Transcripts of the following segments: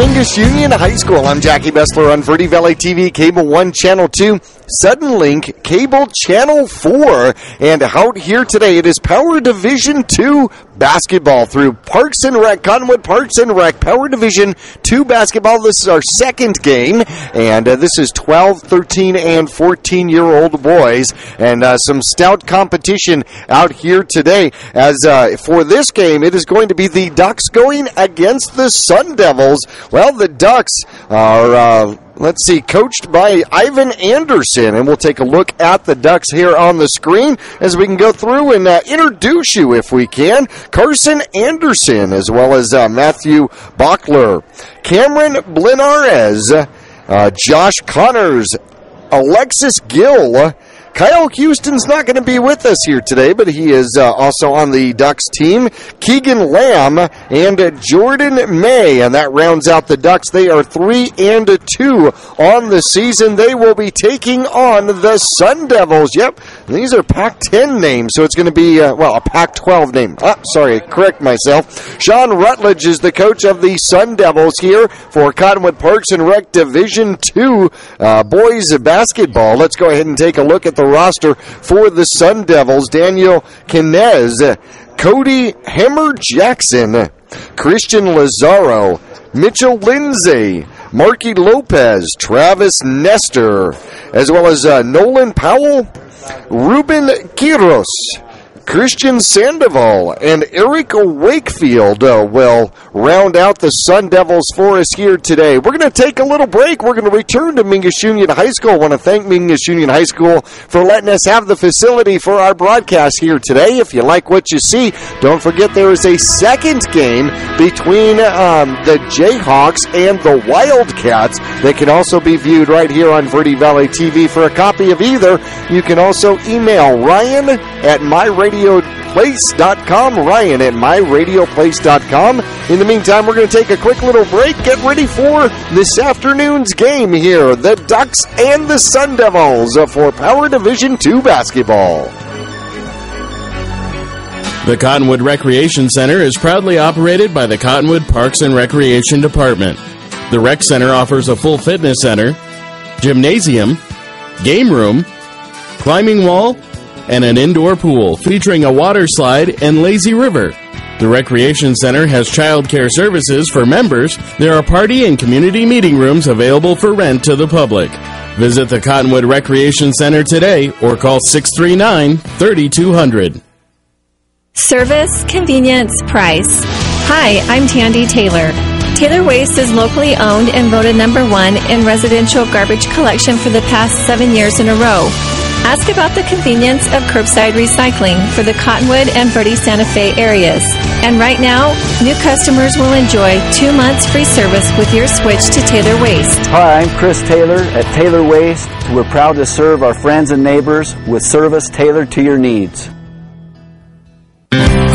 Mingus Union High School. I'm Jackie Bessler on Verde Valley TV, Cable 1, Channel 2, Suddenlink, Cable Channel 4. And out here today, it is Power Division 2 basketball through Parks and Rec, Cottonwood Parks and Rec, Power Division 2 basketball. This is our second game, and uh, this is 12, 13, and 14 year old boys. And uh, some stout competition out here today. As uh, for this game, it is going to be the Ducks going against the Sun Devils. Well, the Ducks are uh, let's see, coached by Ivan Anderson. And we'll take a look at the Ducks here on the screen as we can go through and uh, introduce you, if we can. Carson Anderson, as well as uh, Matthew Bachler, Cameron Blinares, uh, Josh Connors, Alexis Gill, Kyle Houston's not going to be with us here today, but he is uh, also on the Ducks team. Keegan Lamb and Jordan May, and that rounds out the Ducks. They are three and two on the season. They will be taking on the Sun Devils. Yep, these are Pac-10 names, so it's going to be uh, well a Pac-12 name. Ah, sorry, correct myself. Sean Rutledge is the coach of the Sun Devils here for Cottonwood Parks and Rec Division Two uh, boys basketball. Let's go ahead and take a look at the roster for the Sun Devils. Daniel Kinez, Cody Hammer Jackson, Christian Lazaro, Mitchell Lindsay, Marky Lopez, Travis Nestor, as well as uh, Nolan Powell, Ruben Quiros, Christian Sandoval and Eric Wakefield uh, will round out the Sun Devils for us here today. We're going to take a little break. We're going to return to Mingus Union High School. I want to thank Mingus Union High School for letting us have the facility for our broadcast here today. If you like what you see, don't forget there is a second game between um, the Jayhawks and the Wildcats that can also be viewed right here on Verde Valley TV. For a copy of either, you can also email Ryan at myradio myradioplace.com. Ryan at myradioplace.com. In the meantime, we're going to take a quick little break. Get ready for this afternoon's game here. The Ducks and the Sun Devils uh, for Power Division 2 basketball. The Cottonwood Recreation Center is proudly operated by the Cottonwood Parks and Recreation Department. The Rec Center offers a full fitness center, gymnasium, game room, climbing wall, and an indoor pool featuring a water slide and lazy river. The Recreation Center has childcare services for members. There are party and community meeting rooms available for rent to the public. Visit the Cottonwood Recreation Center today or call 639 3200. Service, convenience, price. Hi, I'm Tandy Taylor. Taylor Waste is locally owned and voted number one in residential garbage collection for the past seven years in a row. Ask about the convenience of curbside recycling for the Cottonwood and Verde Santa Fe areas. And right now, new customers will enjoy two months free service with your switch to Taylor Waste. Hi, I'm Chris Taylor at Taylor Waste. We're proud to serve our friends and neighbors with service tailored to your needs.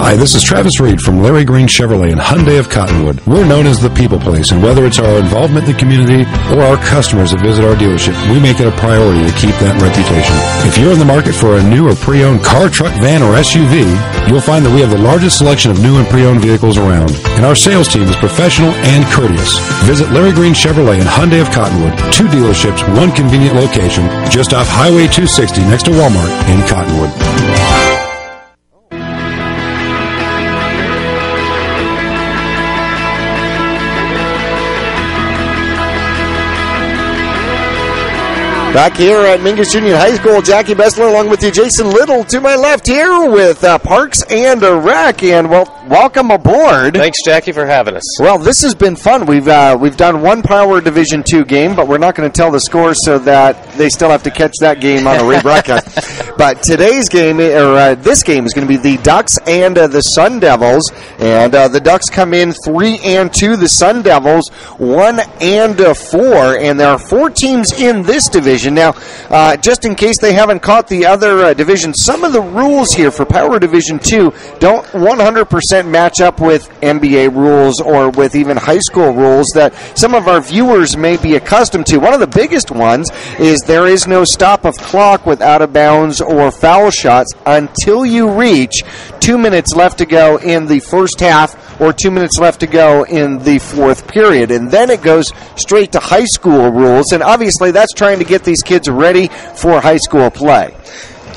Hi, this is Travis Reed from Larry Green Chevrolet and Hyundai of Cottonwood. We're known as the people place, and whether it's our involvement in the community or our customers that visit our dealership, we make it a priority to keep that reputation. If you're in the market for a new or pre-owned car, truck, van, or SUV, you'll find that we have the largest selection of new and pre-owned vehicles around, and our sales team is professional and courteous. Visit Larry Green Chevrolet and Hyundai of Cottonwood, two dealerships, one convenient location, just off Highway 260 next to Walmart in Cottonwood. Back here at Mingus Union High School, Jackie Bessler along with you, Jason Little to my left here with uh, Parks and a Rec. And well, welcome aboard. Thanks, Jackie, for having us. Well, this has been fun. We've uh, we've done one Power Division two game, but we're not going to tell the score so that they still have to catch that game on a rebroadcast. but today's game, or uh, this game, is going to be the Ducks and uh, the Sun Devils, and uh, the Ducks come in three and two. The Sun Devils one and uh, four, and there are four teams in this division. Now, uh, just in case they haven't caught the other uh, divisions, some of the rules here for Power Division 2 don't 100% match up with NBA rules or with even high school rules that some of our viewers may be accustomed to. One of the biggest ones is there is no stop of clock with out of bounds or foul shots until you reach two minutes left to go in the first half or two minutes left to go in the fourth period. And then it goes straight to high school rules. And obviously, that's trying to get these kids ready for high school play.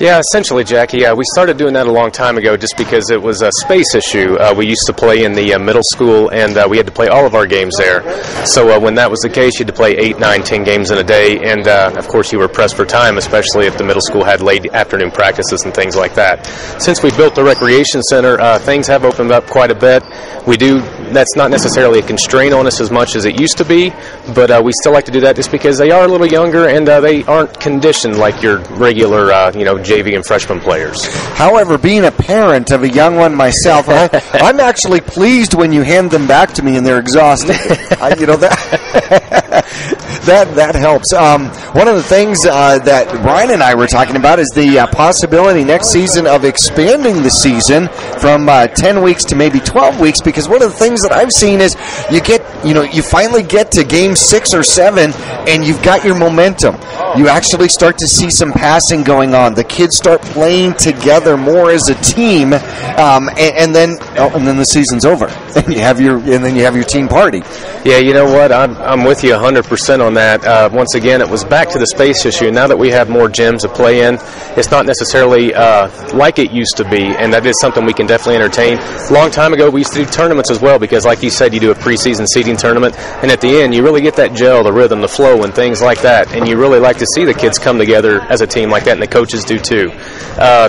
Yeah, essentially, Jackie. Uh, we started doing that a long time ago just because it was a space issue. Uh, we used to play in the uh, middle school, and uh, we had to play all of our games there. So uh, when that was the case, you had to play eight, nine, ten games in a day, and uh, of course you were pressed for time, especially if the middle school had late afternoon practices and things like that. Since we built the recreation center, things have opened up quite a bit. We do. That's not necessarily a constraint on us as much as it used to be, but we still like to do that just because they are a little younger and they aren't conditioned like your regular, you know JV and freshman players. However, being a parent of a young one myself, I, am actually pleased when you hand them back to me and they're exhausted. I, you know that that that helps. Um, one of the things uh, that Brian and I were talking about is the uh, possibility next season of expanding the season from uh, ten weeks to maybe twelve weeks. Because one of the things that I've seen is you get you know you finally get to game six or seven and you've got your momentum. You actually start to see some passing going on. The kids start playing together more as a team, um, and, and, then oh, and then the season's over, and you have your and then you have your team party. Yeah, you know what? I'm, I'm with you 100 percent on that. Uh, once again, it was back to the space issue. Now that we have more gyms to play in, it's not necessarily uh, like it used to be, and that is something we can definitely entertain. A long time ago, we used to do tournaments as well because, like you said, you do a preseason seeding tournament, and at the end, you really get that gel, the rhythm, the flow, and things like that, and you really like to see the kids come together as a team like that, and the coaches do too. Uh,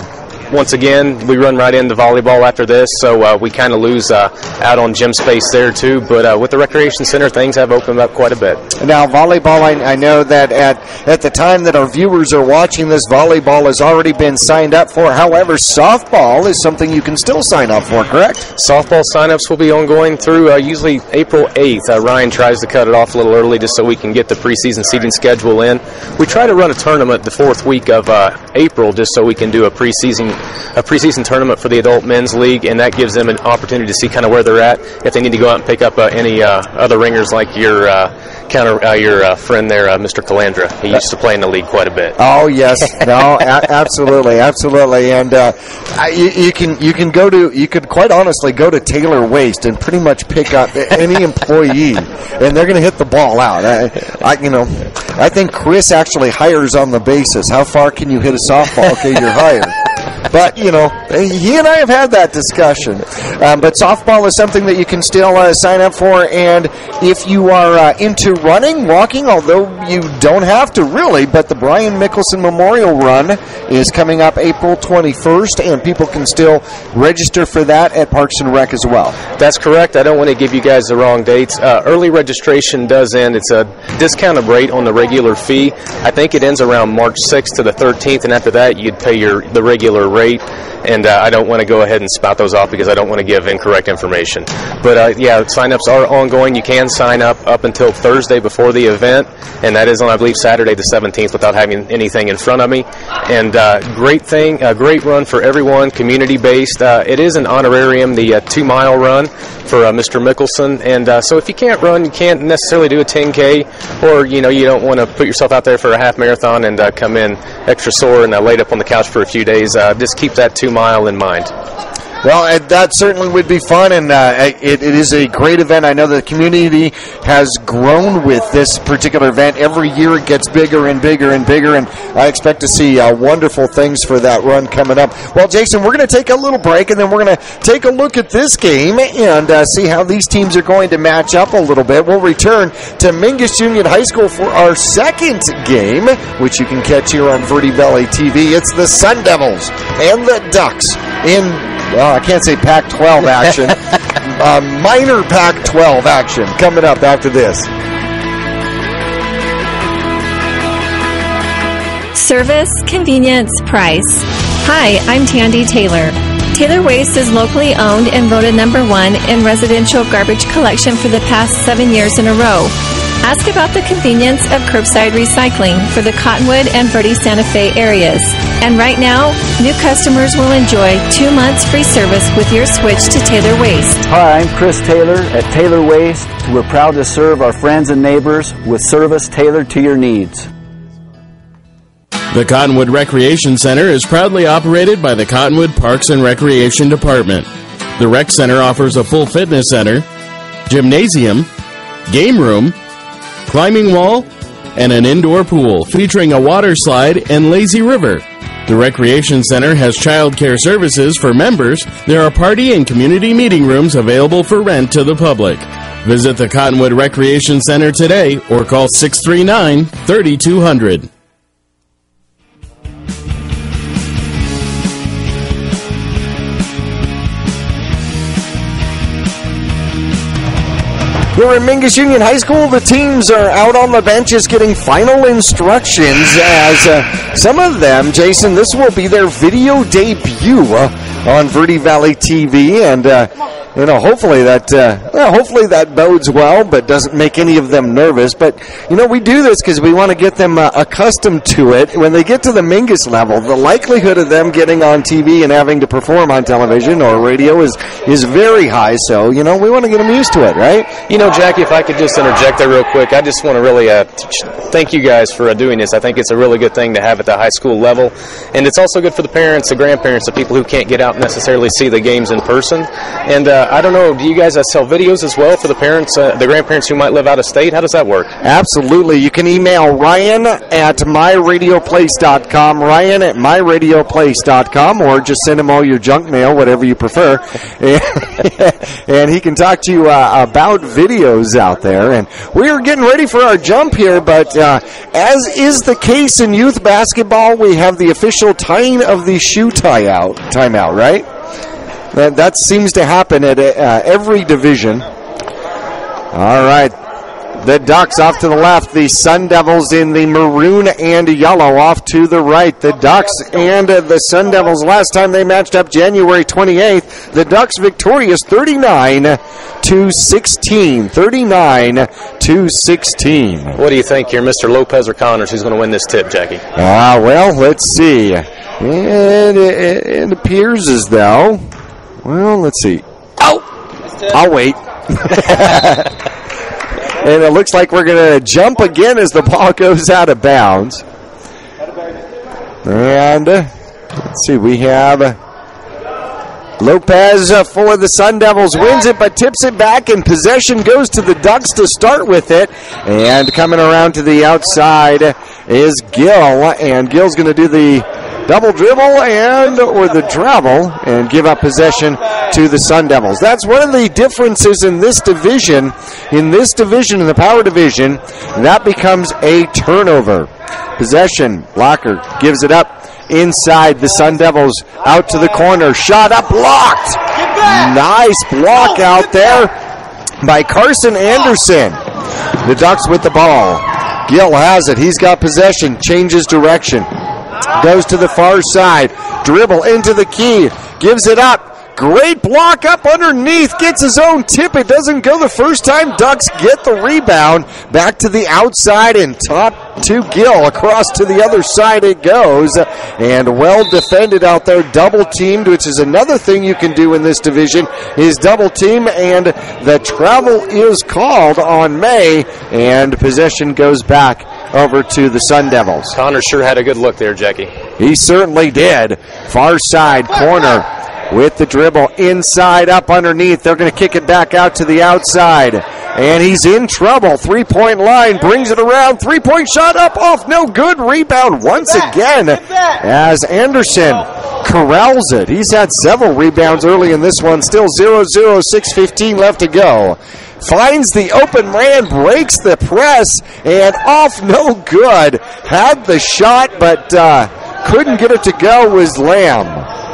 once again, we run right into volleyball after this, so uh, we kind of lose uh, out on gym space there too. But uh, with the recreation center, things have opened up quite a bit. Now, volleyball, I, I, know that at at the time that our viewers are watching this, volleyball has already been signed up for. However, softball is something you can still sign up for, correct? Softball signups will be ongoing through uh, usually April 8th. Uh, Ryan tries to cut it off a little early just so we can get the preseason seeding schedule in. We try to run a tournament the fourth week of uh, April just so we can do a preseason a preseason tournament for the adult men's league, and that gives them an opportunity to see kind of where they're at. If they need to go out and pick up uh, any uh, other ringers like your uh, counter uh, your uh, friend there, uh, Mr. Calandra, he used to play in the league quite a bit. Oh yes, no, a- absolutely, absolutely, and you, you, can you can go to you could quite honestly go to Taylor Waste and pretty much pick up any employee, and they're going to hit the ball out. I, I, you know, I think Chris actually hires on the basis. How far can you hit a softball? Okay, you're hired but you know, he and I have had that discussion. Um, but softball is something that you can still uh, sign up for, and if you are uh, into running, walking, although you don't have to really, but the Brian Mickelson Memorial Run is coming up April 21st, and people can still register for that at Parks and Rec as well. That's correct. I don't want to give you guys the wrong dates. Uh, early registration does end. It's a discounted rate on the regular fee. I think it ends around March 6th to the 13th, and after that, you'd pay your the regular rate, and uh, I don't want to go ahead and spout those off because I don't want to give incorrect information. But uh, yeah, signups are ongoing. You can sign up up until Thursday before the event, and that is on I believe Saturday the 17th without having anything in front of me. And uh, great thing, a great run for everyone, community based. Uh, it is an honorarium, the uh, two mile run for uh, Mr. Mickelson, and so if you can't run, you can't necessarily do a 10k, or you know you don't want to put yourself out there for a half marathon and come in extra sore and laid up on the couch for a few days. Just keep that two mile in mind. Well, that certainly would be fun, and uh, it, it is a great event. I know the community has grown with this particular event. Every year it gets bigger and bigger and bigger, and I expect to see uh, wonderful things for that run coming up. Well, Jason, we're going to take a little break, and then we're going to take a look at this game and uh, see how these teams are going to match up a little bit. We'll return to Mingus Union High School for our second game, which you can catch here on Verde Valley TV. It's the Sun Devils and the Ducks in well, I can't say Pac 12 action, uh, minor Pac 12 action coming up after this. Service, convenience, price. Hi, I'm Tandy Taylor. Taylor Waste is locally owned and voted number one in residential garbage collection for the past seven years in a row. Ask about the convenience of curbside recycling for the Cottonwood and Verde Santa Fe areas. And right now, new customers will enjoy two months free service with your switch to Taylor Waste. Hi, I'm Chris Taylor at Taylor Waste. We're proud to serve our friends and neighbors with service tailored to your needs. The Cottonwood Recreation Center is proudly operated by the Cottonwood Parks and Recreation Department. The Rec Center offers a full fitness center, gymnasium, game room, climbing wall, and an indoor pool featuring a water slide and lazy river. The Recreation Center has child care services for members. There are party and community meeting rooms available for rent to the public. Visit the Cottonwood Recreation Center today or call 639 3200. Here at Mingus Union High School, the teams are out on the benches getting final instructions as uh, some of them, Jason, this will be their video debut uh, on Verde Valley TV, and uh, you know, hopefully that uh, well, hopefully that bodes well, but doesn't make any of them nervous. But you know, we do this because we want to get them uh, accustomed to it. When they get to the Mingus level, the likelihood of them getting on TV and having to perform on television or radio is is very high. So you know, we want to get them used to it, right? You know, Jackie, if I could just interject there real quick, I just want to really uh, thank you guys for uh, doing this. I think it's a really good thing to have at the high school level, and it's also good for the parents, the grandparents, the people who can't get out and necessarily see the games in person. And uh, I don't know, do you guys uh, sell videos as well for the parents, uh, the grandparents who might live out of state? How does that work? Absolutely. You can email Ryan at myradioplace.com, Ryan at myradioplace.com, or just send him all your junk mail, whatever you prefer. and he can talk to you uh, about videos out there. And we are getting ready for our jump here, but uh, as is the case in youth basketball, we have the official tying of the shoe tie out, timeout, right? That, that seems to happen at uh, every division. All right. The Ducks off to the left. The Sun Devils in the maroon and yellow off to the right. The Ducks and uh, the Sun Devils last time they matched up January 28th. The Ducks victorious 39 to 16. 39 to 16. What do you think here, Mr. Lopez or Connors? Who's going to win this tip, Jackie? Ah, well, let's see. And it, it appears as though. Well, let's see. Oh! I'll wait. and it looks like we're going to jump again as the ball goes out of bounds. And uh, let's see, we have Lopez for the Sun Devils wins it, but tips it back, and possession goes to the Ducks to start with it. And coming around to the outside is Gill, and Gill's going to do the double dribble and or the travel and give up possession to the Sun Devils. That's one of the differences in this division. In this division, in the power division, that becomes a turnover. Possession, Locker gives it up inside the Sun Devils out to the corner. Shot up, blocked. Nice block out there by Carson Anderson. The Ducks with the ball. Gill has it. He's got possession. Changes direction. Goes to the far side. Dribble into the key. Gives it up. Great block up underneath. Gets his own tip. It doesn't go the first time. Ducks get the rebound. Back to the outside and top to Gill. Across to the other side it goes. And well defended out there. Double teamed, which is another thing you can do in this division, is double team. And the travel is called on May. And possession goes back over to the Sun Devils. Connor sure had a good look there, Jackie. He certainly did. Far side corner with the dribble inside up underneath. They're going to kick it back out to the outside. And he's in trouble. Three point line brings it around. Three point shot up off. No good. Rebound once again as Anderson corrals it. He's had several rebounds early in this one. Still 0 0, 6 left to go finds the open man, breaks the press, and off no good. Had the shot, but uh, couldn't get it to go was Lamb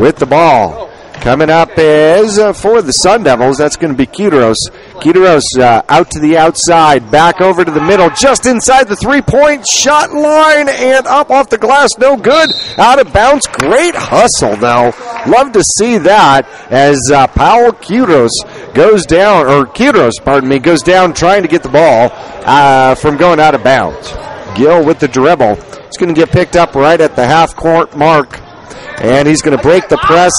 with the ball. Coming up is uh, for the Sun Devils. That's going to be Kiedros. Kiedros uh, out to the outside, back over to the middle, just inside the three point shot line, and up off the glass. No good. Out of bounds. Great hustle, though. Love to see that as uh, Powell Kiedros goes down, or Kiedros, pardon me, goes down trying to get the ball uh, from going out of bounds. Gill with the dribble. It's going to get picked up right at the half court mark and he's going to break the press.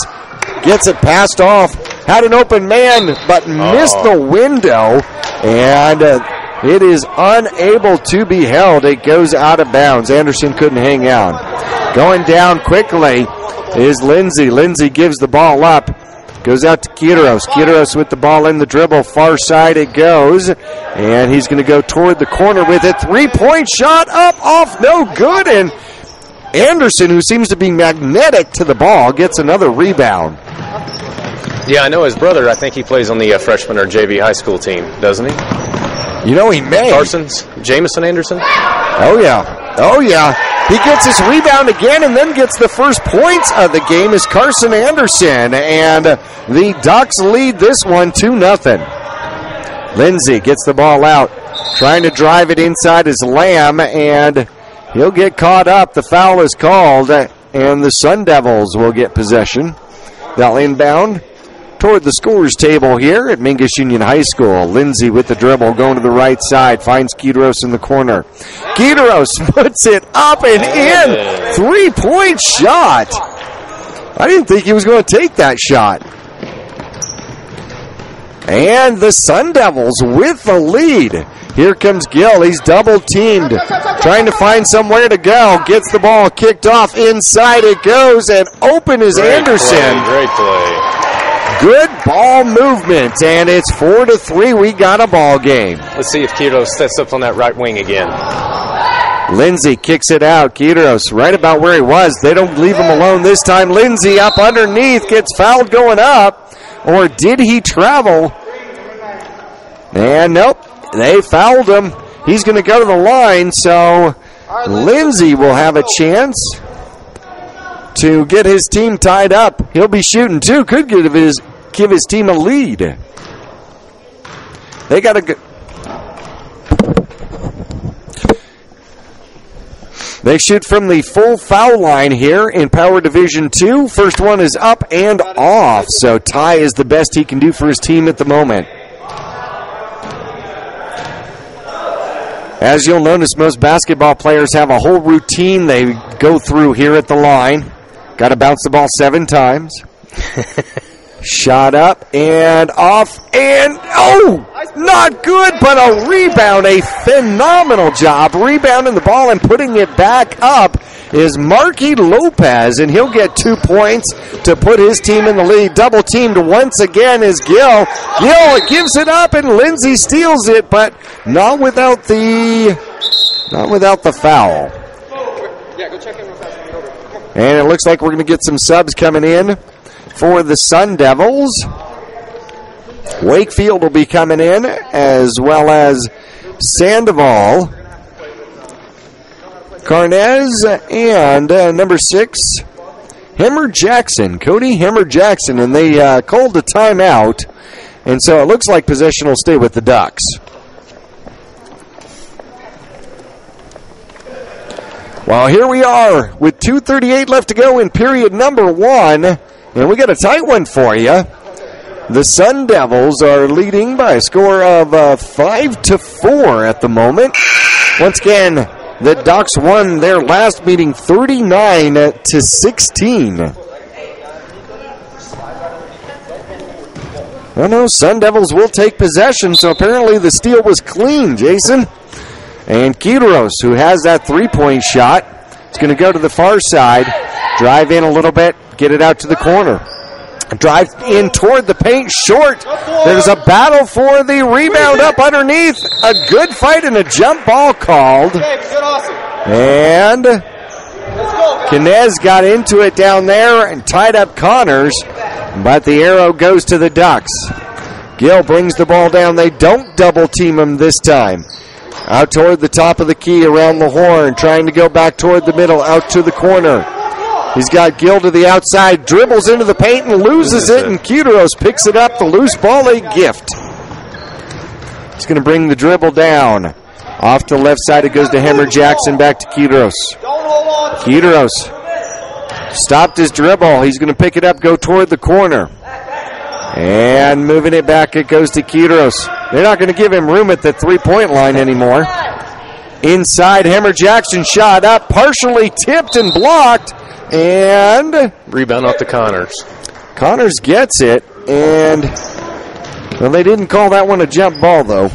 Gets it passed off. Had an open man, but missed the window, and uh, it is unable to be held. It goes out of bounds. Anderson couldn't hang on. Going down quickly is Lindsay. Lindsay gives the ball up Goes out to Quiros. Quiros with the ball in the dribble. Far side it goes. And he's going to go toward the corner with it. Three point shot up, off, no good. And Anderson, who seems to be magnetic to the ball, gets another rebound. Yeah, I know his brother. I think he plays on the uh, freshman or JV high school team, doesn't he? You know, he may. Carson's? Jamison Anderson? Oh, yeah. Oh, yeah. He gets his rebound again and then gets the first points of the game is Carson Anderson. And the Ducks lead this one 2 nothing. Lindsay gets the ball out, trying to drive it inside his Lamb, and he'll get caught up. The foul is called, and the Sun Devils will get possession. They'll inbound toward the scores table here at Mingus Union High School. Lindsay with the dribble going to the right side, finds Kiedros in the corner. Kiedros puts it up and in. Three point shot. I didn't think he was going to take that shot. And the Sun Devils with the lead. Here comes Gill. He's double teamed, trying to find somewhere to go. Gets the ball kicked off. Inside it goes, and open is Great Anderson. Play, great play. Good ball movement, and it's four to three. We got a ball game. Let's see if Keto sets up on that right wing again. Lindsay kicks it out. Kiedros right about where he was. They don't leave him alone this time. Lindsay up underneath gets fouled going up. Or did he travel? And nope, they fouled him. He's going to go to the line, so Lindsay will have a chance to get his team tied up. He'll be shooting too. Could give his give his team a lead. They got a good. They shoot from the full foul line here in Power Division 2. First one is up and off, so Ty is the best he can do for his team at the moment. As you'll notice, most basketball players have a whole routine they go through here at the line. Got to bounce the ball seven times. Shot up and off and oh, not good, but a rebound. A phenomenal job rebounding the ball and putting it back up is Marky Lopez, and he'll get two points to put his team in the lead. Double teamed once again is Gill. Gill gives it up, and Lindsay steals it, but not without the not without the foul. And it looks like we're going to get some subs coming in for the Sun Devils. Wakefield will be coming in as well as Sandoval, Carnez, and uh, number six, Hammer Jackson, Cody Hammer Jackson, and they uh, called a timeout, and so it looks like possession will stay with the Ducks. Well, here we are with 2.38 left to go in period number one, and we got a tight one for you. The Sun Devils are leading by a score of uh, 5 to 4 at the moment. Once again, the Ducks won their last meeting 39 to 16. Oh no, Sun Devils will take possession, so apparently the steal was clean, Jason. And Kiedros, who has that three point shot, is going to go to the far side, drive in a little bit, get it out to the corner. Drive in toward the paint, short. There's a battle for the rebound up underneath. A good fight and a jump ball called. And Kinez got into it down there and tied up Connors, but the arrow goes to the Ducks. Gill brings the ball down. They don't double team him this time. Out toward the top of the key, around the horn, trying to go back toward the middle, out to the corner. He's got Gill to the outside, dribbles into the paint and loses it, and Kuderos picks it up. The loose ball, a gift. He's going to bring the dribble down. Off to the left side, it goes to Hammer Jackson, back to Kuderos. Kuderos stopped his dribble. He's going to pick it up, go toward the corner. And moving it back, it goes to Kuderos. They're not going to give him room at the three point line anymore. Inside, Hammer Jackson shot up, partially tipped and blocked. And Rebound off the Connors. Connors gets it, and well, they didn't call that one a jump ball though.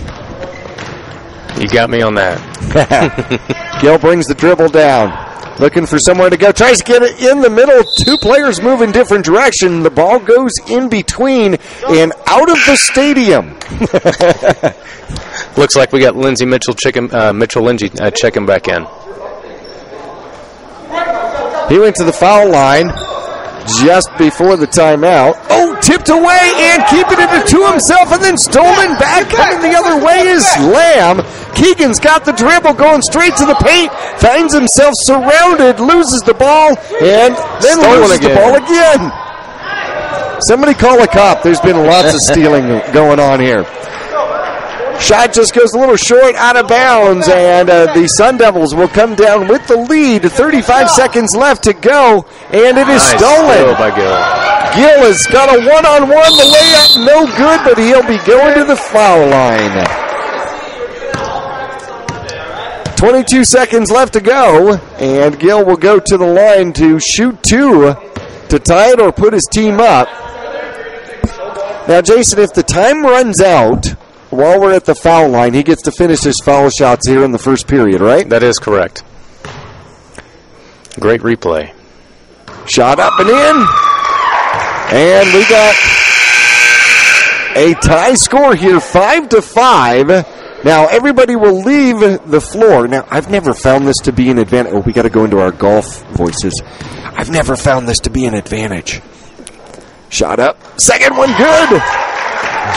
You got me on that. Gill brings the dribble down, Looking for somewhere to go. Tries to get it in the middle. Two players move in different direction. The ball goes in between and out of the stadium. Looks like we got Lindsay Mitchell chicken, uh, Mitchell Lindsay uh, checking back in. He went to the foul line just before the timeout. Oh, tipped away and keeping it to himself and then stolen back. Coming the other way is Lamb. Keegan's got the dribble going straight to the paint. Finds himself surrounded, loses the ball, and then Stolen loses the ball again. Somebody call a cop. There's been lots of stealing going on here. Shot just goes a little short out of bounds, and uh, the Sun Devils will come down with the lead. 35 seconds left to go, and it is Nice stolen. by Gill. Gill has got a one-on-one. The layup, no good, but he'll be going to the foul line. 22 seconds left to go, and Gill will go to the line to shoot two to tie it or put his team up. Now, Jason, if the time runs out while we're at the foul line, he gets to finish his foul shots here in the first period, right? That is correct. Great replay. Shot up and in. And we got a tie score here, five to five. Now everybody will leave the floor. Now I've never found this to be an advantage. Oh, we got to go into our golf voices. I've never found this to be an advantage. Shot up, second one good.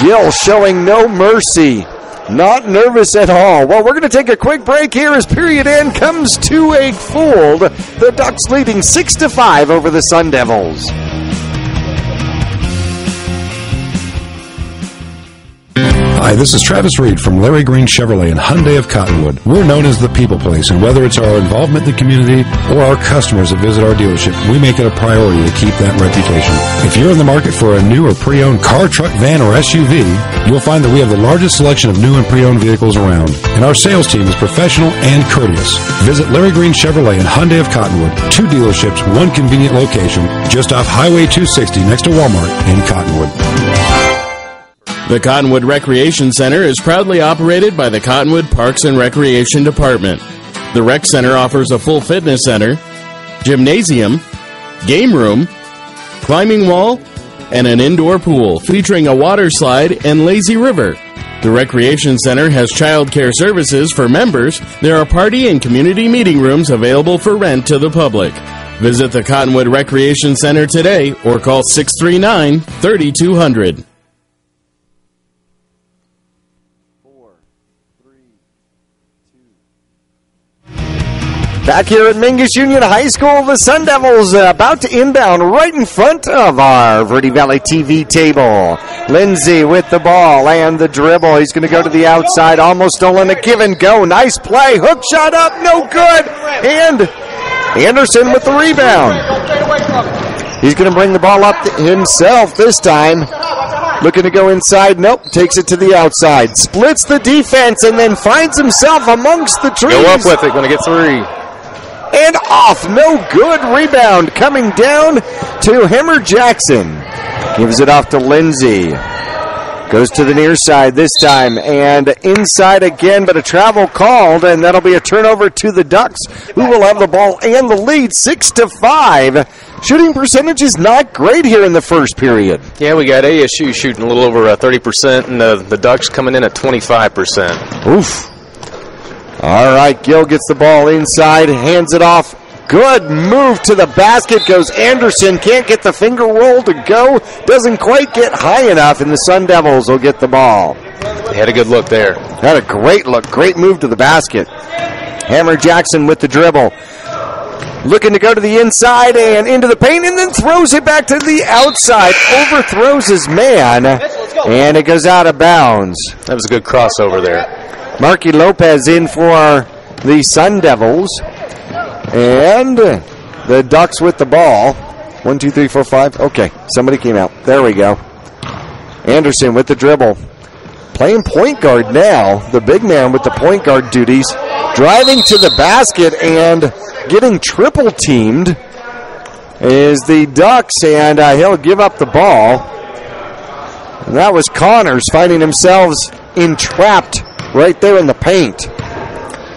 Gill showing no mercy. Not nervous at all. Well, we're going to take a quick break here as period end comes to a fold. The Ducks leading 6 to 5 over the Sun Devils. Hi, this is Travis Reed from Larry Green Chevrolet and Hyundai of Cottonwood. We're known as the people place, and whether it's our involvement in the community or our customers that visit our dealership, we make it a priority to keep that reputation. If you're in the market for a new or pre-owned car, truck, van, or SUV, you'll find that we have the largest selection of new and pre-owned vehicles around, and our sales team is professional and courteous. Visit Larry Green Chevrolet and Hyundai of Cottonwood, two dealerships, one convenient location, just off Highway 260 next to Walmart in Cottonwood. The Cottonwood Recreation Center is proudly operated by the Cottonwood Parks and Recreation Department. The Rec Center offers a full fitness center, gymnasium, game room, climbing wall, and an indoor pool featuring a water slide and lazy river. The Recreation Center has child care services for members. There are party and community meeting rooms available for rent to the public. Visit the Cottonwood Recreation Center today or call 639 3200. Back here at Mingus Union High School, the Sun Devils about to inbound right in front of our Verde Valley TV table. Lindsay with the ball and the dribble. He's going to go to the outside, almost stolen a give and go. Nice play. Hook shot up, no good. And Anderson with the rebound. He's going to bring the ball up himself this time. Looking to go inside. Nope. Takes it to the outside. Splits the defense and then finds himself amongst the trees Go up with it. Going to get three. And off. No good rebound coming down to Hammer Jackson. Gives it off to Lindsay. Goes to the near side this time and inside again, but a travel called, and that'll be a turnover to the Ducks, who will have the ball and the lead six to five. Shooting percentage is not great here in the first period. Yeah, we got ASU shooting a little over uh, 30%, and the, the Ducks coming in at 25%. Oof. All right, Gill gets the ball inside, hands it off. Good move to the basket goes Anderson. Can't get the finger roll to go. Doesn't quite get high enough, and the Sun Devils will get the ball. They had a good look there. Had a great look, great move to the basket. Hammer Jackson with the dribble. Looking to go to the inside and into the paint, and then throws it back to the outside. Overthrows his man, and it goes out of bounds. That was a good crossover there. Marky Lopez in for the Sun Devils. And the Ducks with the ball. One, two, three, four, five. Okay, somebody came out. There we go. Anderson with the dribble. Playing point guard now. The big man with the point guard duties. Driving to the basket and getting triple teamed is the Ducks, and uh, he'll give up the ball. And that was Connors finding themselves entrapped right there in the paint.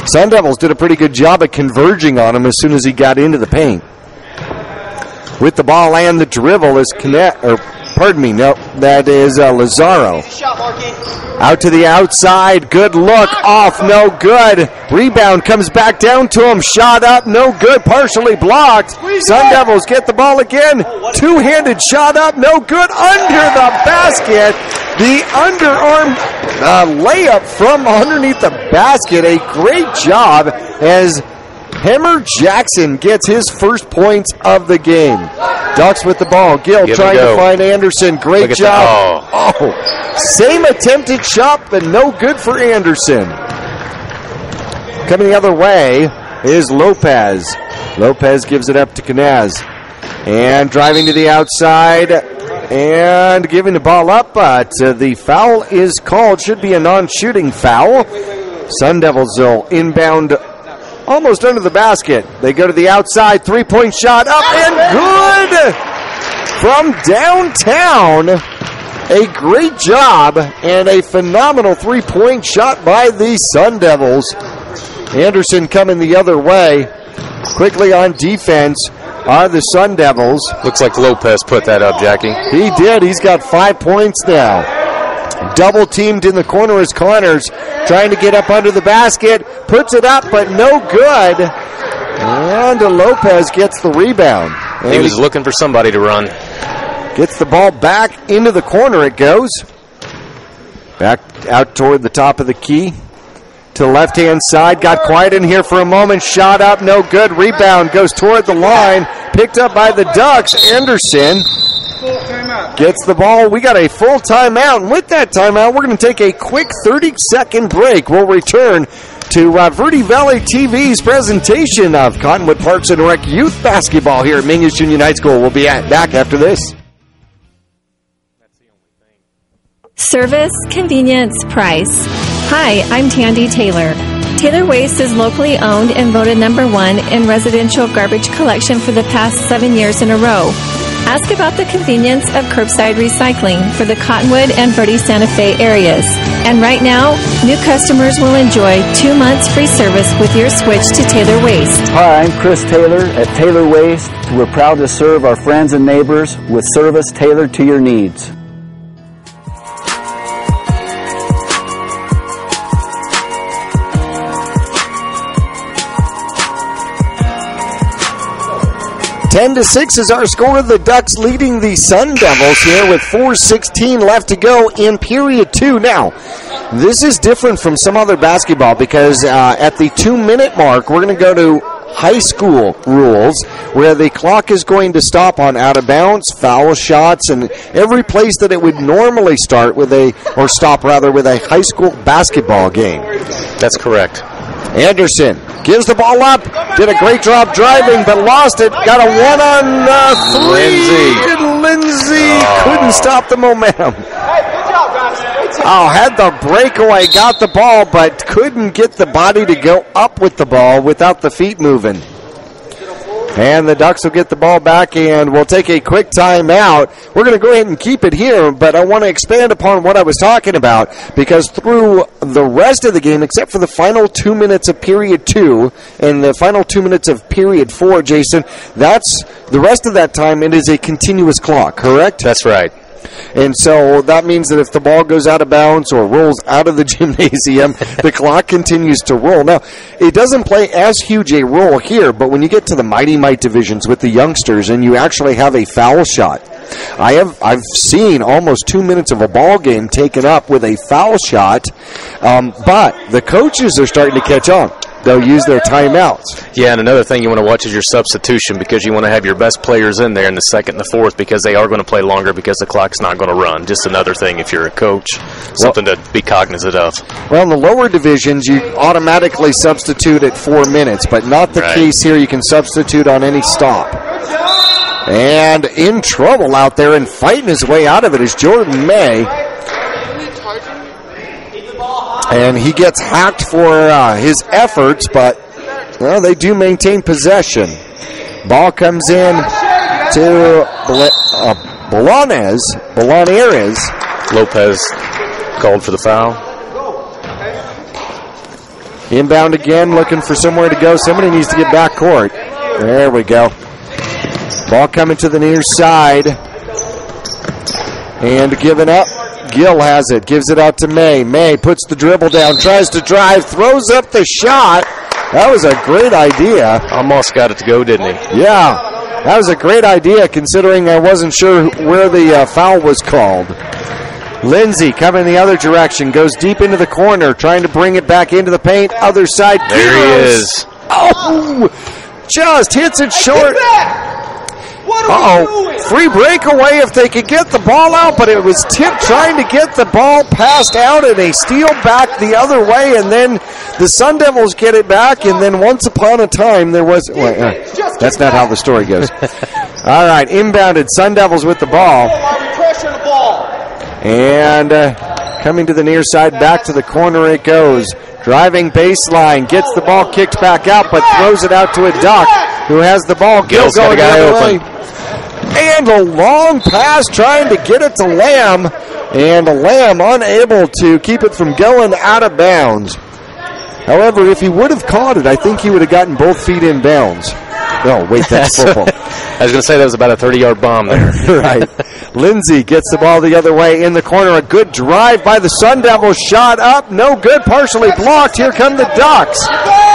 Sun Devils did a pretty good job at converging on him as soon as he got into the paint. With the ball and the dribble is Connect, or pardon me, no, that is uh, Lazaro. Out to the outside, good look, off, no good. Rebound comes back down to him, shot up, no good, partially blocked. Sun Devils get the ball again, two-handed shot up, no good, under the basket. The underarm uh, layup from underneath the basket, a great job as Hammer Jackson gets his first points of the game. Ducks with the ball. Gill Give trying to find Anderson. Great Look job. that. Oh, same attempted shot, but no good for Anderson. Coming the other way is Lopez. Lopez gives it up to Canaz. And driving to the outside and giving the ball up, but uh, the foul is called. Should be a non shooting foul. Sun Devils will inbound almost under the basket. They go to the outside, three point shot up and good from downtown. A great job and a phenomenal three point shot by the Sun Devils. Anderson coming the other way. Quickly on defense are the Sun Devils. Looks like Lopez put that up, Jackie. He did. He's got five points now. Double teamed in the corner is Connors trying to get up under the basket. Puts it up, but no good. And Lopez gets the rebound. He And was looking for somebody to run. Gets the ball back into the corner. It goes back out toward the top of the key to left hand side. Got quiet in here for a moment. Shot up, no good. Rebound goes toward the line. Picked up by the Ducks. Anderson gets the ball. We got a full timeout. And with that timeout, we're going to take a quick 30 second break. We'll return to uh, Verde Valley TV's presentation of Cottonwood Parks and Rec Youth Basketball here at Mingus Junior High School. We'll be at, back after this. Service, convenience, price. Hi, I'm Tandy Taylor. Taylor Waste is locally owned and voted number one in residential garbage collection for the past seven years in a row. Ask about the convenience of curbside recycling for the Cottonwood and Verde Santa Fe areas. And right now, new customers will enjoy two months free service with your switch to Taylor Waste. Hi, I'm Chris Taylor at Taylor Waste. We're proud to serve our friends and neighbors with service tailored to your needs. Ten to six is our score. The Ducks leading the Sun Devils here with 4:16 left to go in period two. Now, this is different from some other basketball because uh, at the two-minute mark, we're going to go to high school rules where the clock is going to stop on out of bounds, foul shots, and every place that it would normally start with a or stop rather with a high school basketball game. That's correct. Anderson gives the ball up. Did a great job driving, but lost it. Got a one on uh, three. Lindsay. Lindsay couldn't stop the momentum. Oh, had the breakaway, got the ball, but couldn't get the body to go up with the ball without the feet moving. And the Ducks will get the ball back, and we'll take a quick timeout. We're going to go ahead and keep it here, but I want to expand upon what I was talking about because through the rest of the game, except for the final two minutes of period two and the final two minutes of period four, Jason, that's the rest of that time. It is a continuous clock, correct? That's right. And so that means that if the ball goes out of bounds or rolls out of the gymnasium, the clock continues to roll. Now, it doesn't play as huge a role here, but when you get to the Mighty Might divisions with the youngsters and you actually have a foul shot, I have I've seen almost two minutes of a ball game taken up with a foul shot, um, but the coaches are starting to catch on. They'll use their timeouts. Yeah, and another thing you want to watch is your substitution because you want to have your best players in there in the second and the fourth because they are going to play longer because the clock's not going to run. Just another thing if you're a coach, something to be cognizant of. Well, in the lower divisions, you automatically substitute at four minutes, but not the Right. case here. You can substitute on any stop. And in trouble out there and fighting his way out of it is Jordan May. And he gets hacked for uh, his efforts, but well, they do maintain possession. Ball comes in to Bla- uh, Bolanes, Bolaneres. Lopez called for the foul. Inbound again, looking for somewhere to go. Somebody needs to get back court. There we go. Ball coming to the near side. And giving up. Gill has it. Gives it out to May. May puts the dribble down, tries to drive, throws up the shot. That was a great idea. Almost got it to go, didn't he? Yeah. That was a great idea considering I wasn't sure where the uh, foul was called. Lindsay coming the other direction, goes deep into the corner, trying to bring it back into the paint. Other side. There he is. Oh! Just hits it short. Uh-oh. Free breakaway if they could get the ball out, but it was Tip trying to get the ball passed out, and they steal back the other way, and then the Sun Devils get it back, and then once upon a time there was... Wait, uh, that's not how the story goes. All right, inbounded Sun Devils with the ball. And uh, coming to the near side, back to the corner it goes. Driving baseline, gets the ball kicked back out, but throws it out to a Duck who has the ball. Gill Gill's got going a guy the other open. way. And a long pass trying to get it to Lamb. And Lamb unable to keep it from going out of bounds. However, if he would have caught it, I think he would have gotten both feet in bounds. No, wait, that's football. I was going to say that was about a 30 yard bomb there. right. Lindsay gets the ball the other way in the corner. A good drive by the Sun Devils. Shot up. No good. Partially blocked. Here come the Ducks.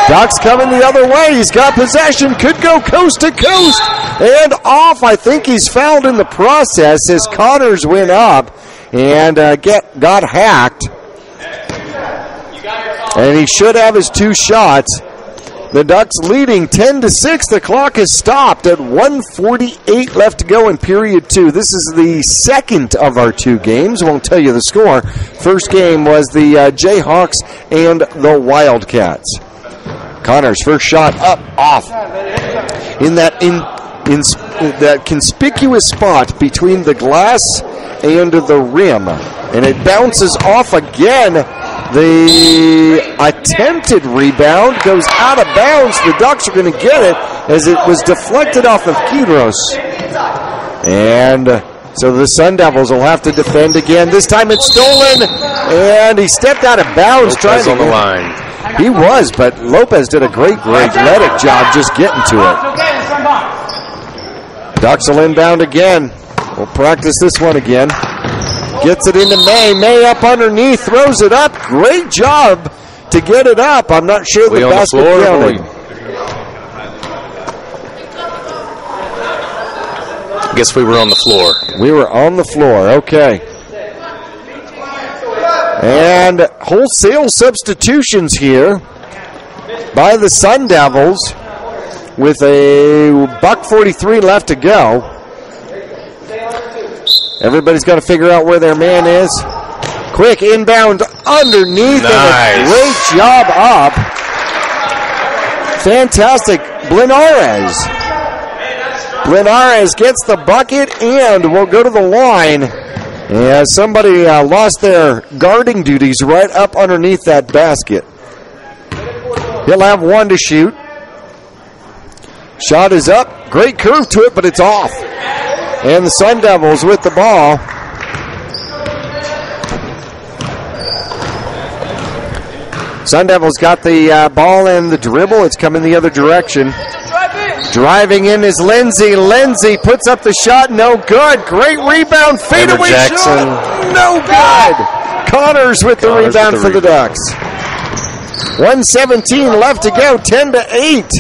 Ducks coming the other way. He's got possession. Could go coast to coast. And off. I think he's fouled in the process as Connors went up and uh, get got hacked. And he should have his two shots. The Ducks leading 10 to 6. The clock has stopped at 148 left to go in period 2. This is the second of our two games. Won't tell you the score. First game was the uh, Jayhawks and the Wildcats. Connors first shot up off in that in, in that conspicuous spot between the glass and the rim and it bounces off again the attempted rebound goes out of bounds. The Ducks are going to get it as it was deflected off of Quiros. And so the Sun Devils will have to defend again. This time it's stolen, and he stepped out of bounds trying Lopez to on the line. He was, but Lopez did a great, great athletic job just getting to it. Ducks will inbound again. We'll practice this one again. Gets it into May. May up underneath, throws it up. Great job to get it up. I'm not sure We the the basket floor, or. Guess we were on the floor. We were on the floor. Okay. And wholesale substitutions here by the Sun Devils with a buck 43 left to go. Everybody's got to figure out where their man is. Quick inbound underneath and a great job up. Fantastic. Blinares. Blinares gets the bucket and will go to the line. As somebody uh, lost their guarding duties right up underneath that basket. He'll have one to shoot. Shot is up. Great curve to it, but it's off. And the Sun Devils with the ball. Sun Devils got the uh, ball and the dribble. It's coming the other direction. Driving in is Lindsay. Lindsay puts up the shot. No good. Great rebound. Fadeaway Jackson. shot. No good. Connors with the Connors with rebound the for the rebound. Ducks. 117 left to go. 10 to 8.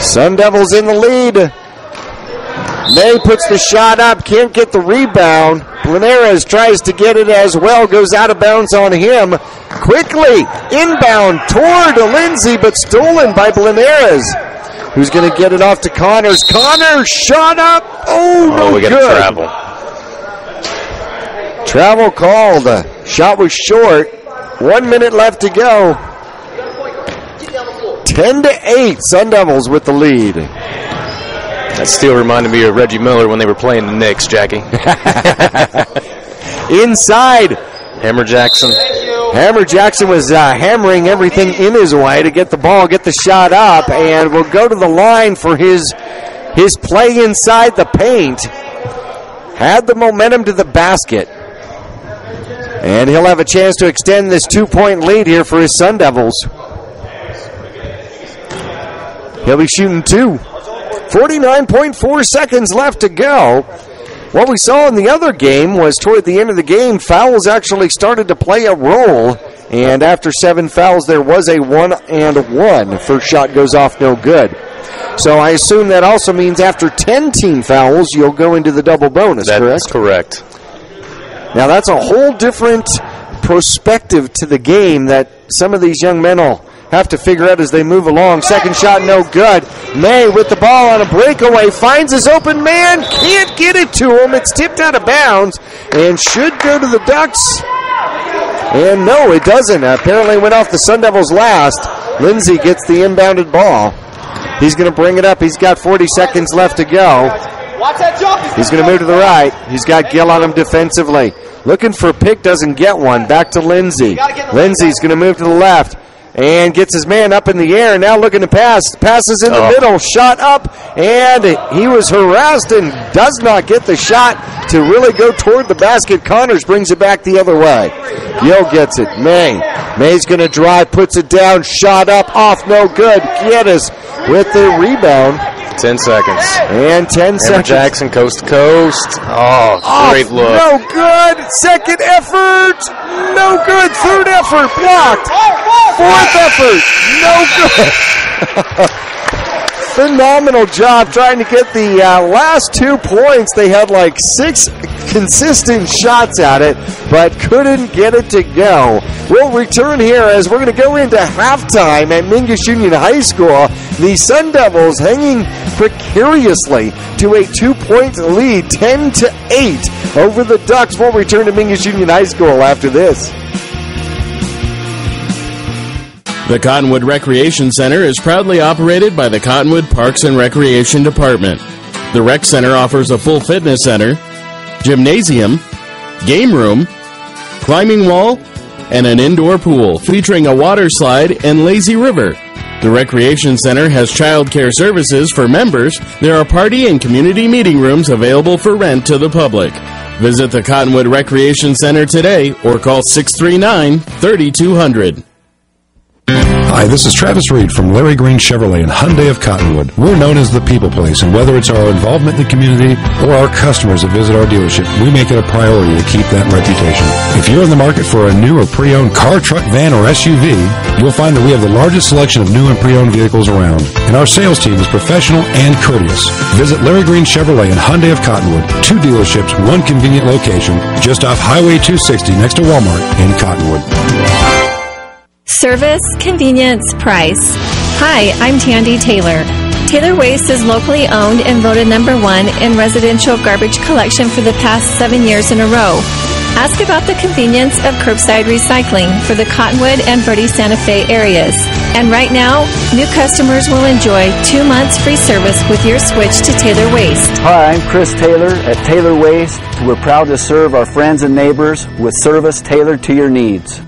Sun Devils in the lead. May puts the shot up, can't get the rebound. Linares tries to get it as well, goes out of bounds on him. Quickly, inbound toward Lindsay, but stolen by Linares. Who's going to get it off to Connors? Connors shot up. Oh, oh no Oh, we got good. to travel. Travel called. Shot was short. One minute left to go. 10 to 8. Sun Devils with the lead. That still reminded me of Reggie Miller when they were playing the Knicks, Jackie. Inside. Hammer Jackson. Hammer Jackson was uh, hammering everything in his way to get the ball, get the shot up, and will go to the line for his his play inside the paint. Had the momentum to the basket. And he'll have a chance to extend this two point lead here for his Sun Devils. He'll be shooting two. 49.4 seconds left to go. What we saw in the other game was toward the end of the game, fouls actually started to play a role. And after seven fouls, there was a one and one. First shot goes off no good. So I assume that also means after 10 team fouls, you'll go into the double bonus, That's correct? correct. Now that's a whole different perspective to the game that some of these young men will have to figure out as they move along. Second shot, no good. May with the ball on a breakaway finds his open man, can't get it to him. It's tipped out of bounds and should go to the Ducks. And no, it doesn't. Apparently went off the Sun Devils last. Lindsay gets the inbounded ball. He's going to bring it up. He's got 40 seconds left to go. He's going to move to the right. He's got Gill on him defensively. Looking for a pick, doesn't get one. Back to Lindsay. Lindsay's going to move to the left and gets his man up in the air. Now looking to pass. Passes in the Oh. middle. Shot up, and he was harassed and does not get the shot to really go toward the basket. Connors brings it back the other way. Yo gets it. May. May's going to drive, puts it down. Shot up, off, no good. Giettis with the rebound. 10 seconds. And 10 Amber seconds. Jackson, coast to coast. Oh, Off, great look. No good. Second effort. No good. Third effort. Blocked. Fourth effort. No good. Phenomenal job trying to get the uh, last two points. They had like six consistent shots at it, but couldn't get it to go. We'll return here as we're going to go into halftime at Mingus Union High School. The Sun Devils hanging precariously to a two-point lead, 10 to 8 over the Ducks. We'll return to Mingus Union High School after this. The Cottonwood Recreation Center is proudly operated by the Cottonwood Parks and Recreation Department. The Rec Center offers a full fitness center, gymnasium, game room, climbing wall, and an indoor pool featuring a water slide and lazy river. The Recreation Center has child care services for members. There are party and community meeting rooms available for rent to the public. Visit the Cottonwood Recreation Center today or call 639 3200. Hi, this is Travis Reed from Larry Green Chevrolet and Hyundai of Cottonwood. We're known as the people place, and whether it's our involvement in the community or our customers that visit our dealership, we make it a priority to keep that reputation. If you're in the market for a new or pre-owned car, truck, van, or SUV, you'll find that we have the largest selection of new and pre-owned vehicles around, and our sales team is professional and courteous. Visit Larry Green Chevrolet and Hyundai of Cottonwood, two dealerships, one convenient location, just off Highway 260 next to Walmart in Cottonwood. Service, convenience, price. Hi, I'm Tandy Taylor. Taylor Waste is locally owned and voted number one in residential garbage collection for the past seven years in a row. Ask about the convenience of curbside recycling for the Cottonwood and Verde Santa Fe areas. And right now, new customers will enjoy two months free service with your switch to Taylor Waste. Hi, I'm Chris Taylor at Taylor Waste. We're proud to serve our friends and neighbors with service tailored to your needs.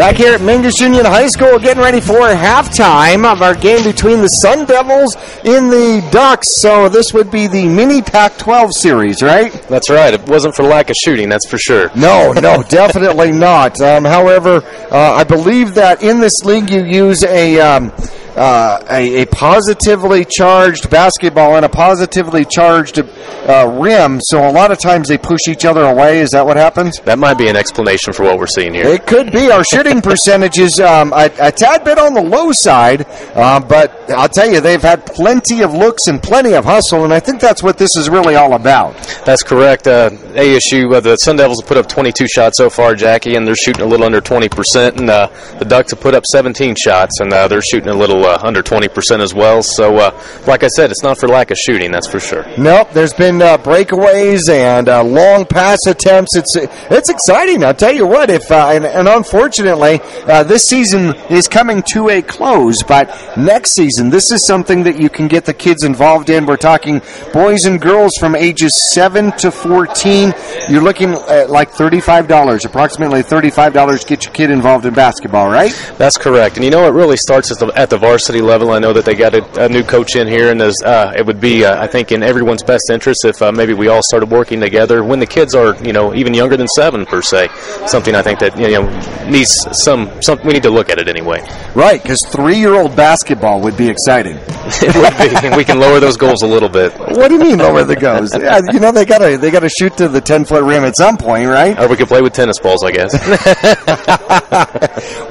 Back here at Mingus Union High School, getting ready for halftime of our game between the Sun Devils and the Ducks. So this would be the mini Pac-12 series, right? That's right. It wasn't for lack of shooting, that's for sure. No, no, definitely not. Um, however, uh, I believe that in this league you use a. Um, uh, a, a positively charged basketball and a positively charged uh, rim, so a lot of times they push each other away. Is that what happens? That might be an explanation for what we're seeing here. It could be. Our shooting percentage is um, a, a tad bit on the low side, uh, but I'll tell you, they've had plenty of looks and plenty of hustle, and I think that's what this is really all about. That's correct. Uh, ASU, uh, the Sun Devils have put up 22 shots so far, Jackie, and they're shooting a little under 20%. And uh, the Ducks have put up 17 shots, and uh, they're shooting a little uh, under 20% as well. So, uh, like I said, it's not for lack of shooting, that's for sure. Nope, there's been uh, breakaways and uh, long pass attempts. It's it's exciting. I'll tell you what. If uh, and, and unfortunately, uh, this season is coming to a close, but next season, this is something that you can get the kids involved in. We're talking boys and girls from ages seven to fourteen. You're looking at like thirty-five dollars, approximately thirty-five dollars, to get your kid involved in basketball, right? That's correct. And you know, it really starts at the, at the varsity level. I know that they got a, a new coach in here, and uh, it would be, uh, I think, in everyone's best interest if uh, maybe we all started working together when the kids are, you know, even younger than seven per se. Something I think that you know needs some. some we need to look at it anyway. Right, because three-year-old basketball would be exciting. it would be. we can lower those goals a little bit. What do you mean lower the goals? Yeah, you know they gotta they gotta shoot to the ten-foot rim at some point, right? Or we could play with tennis balls, I guess.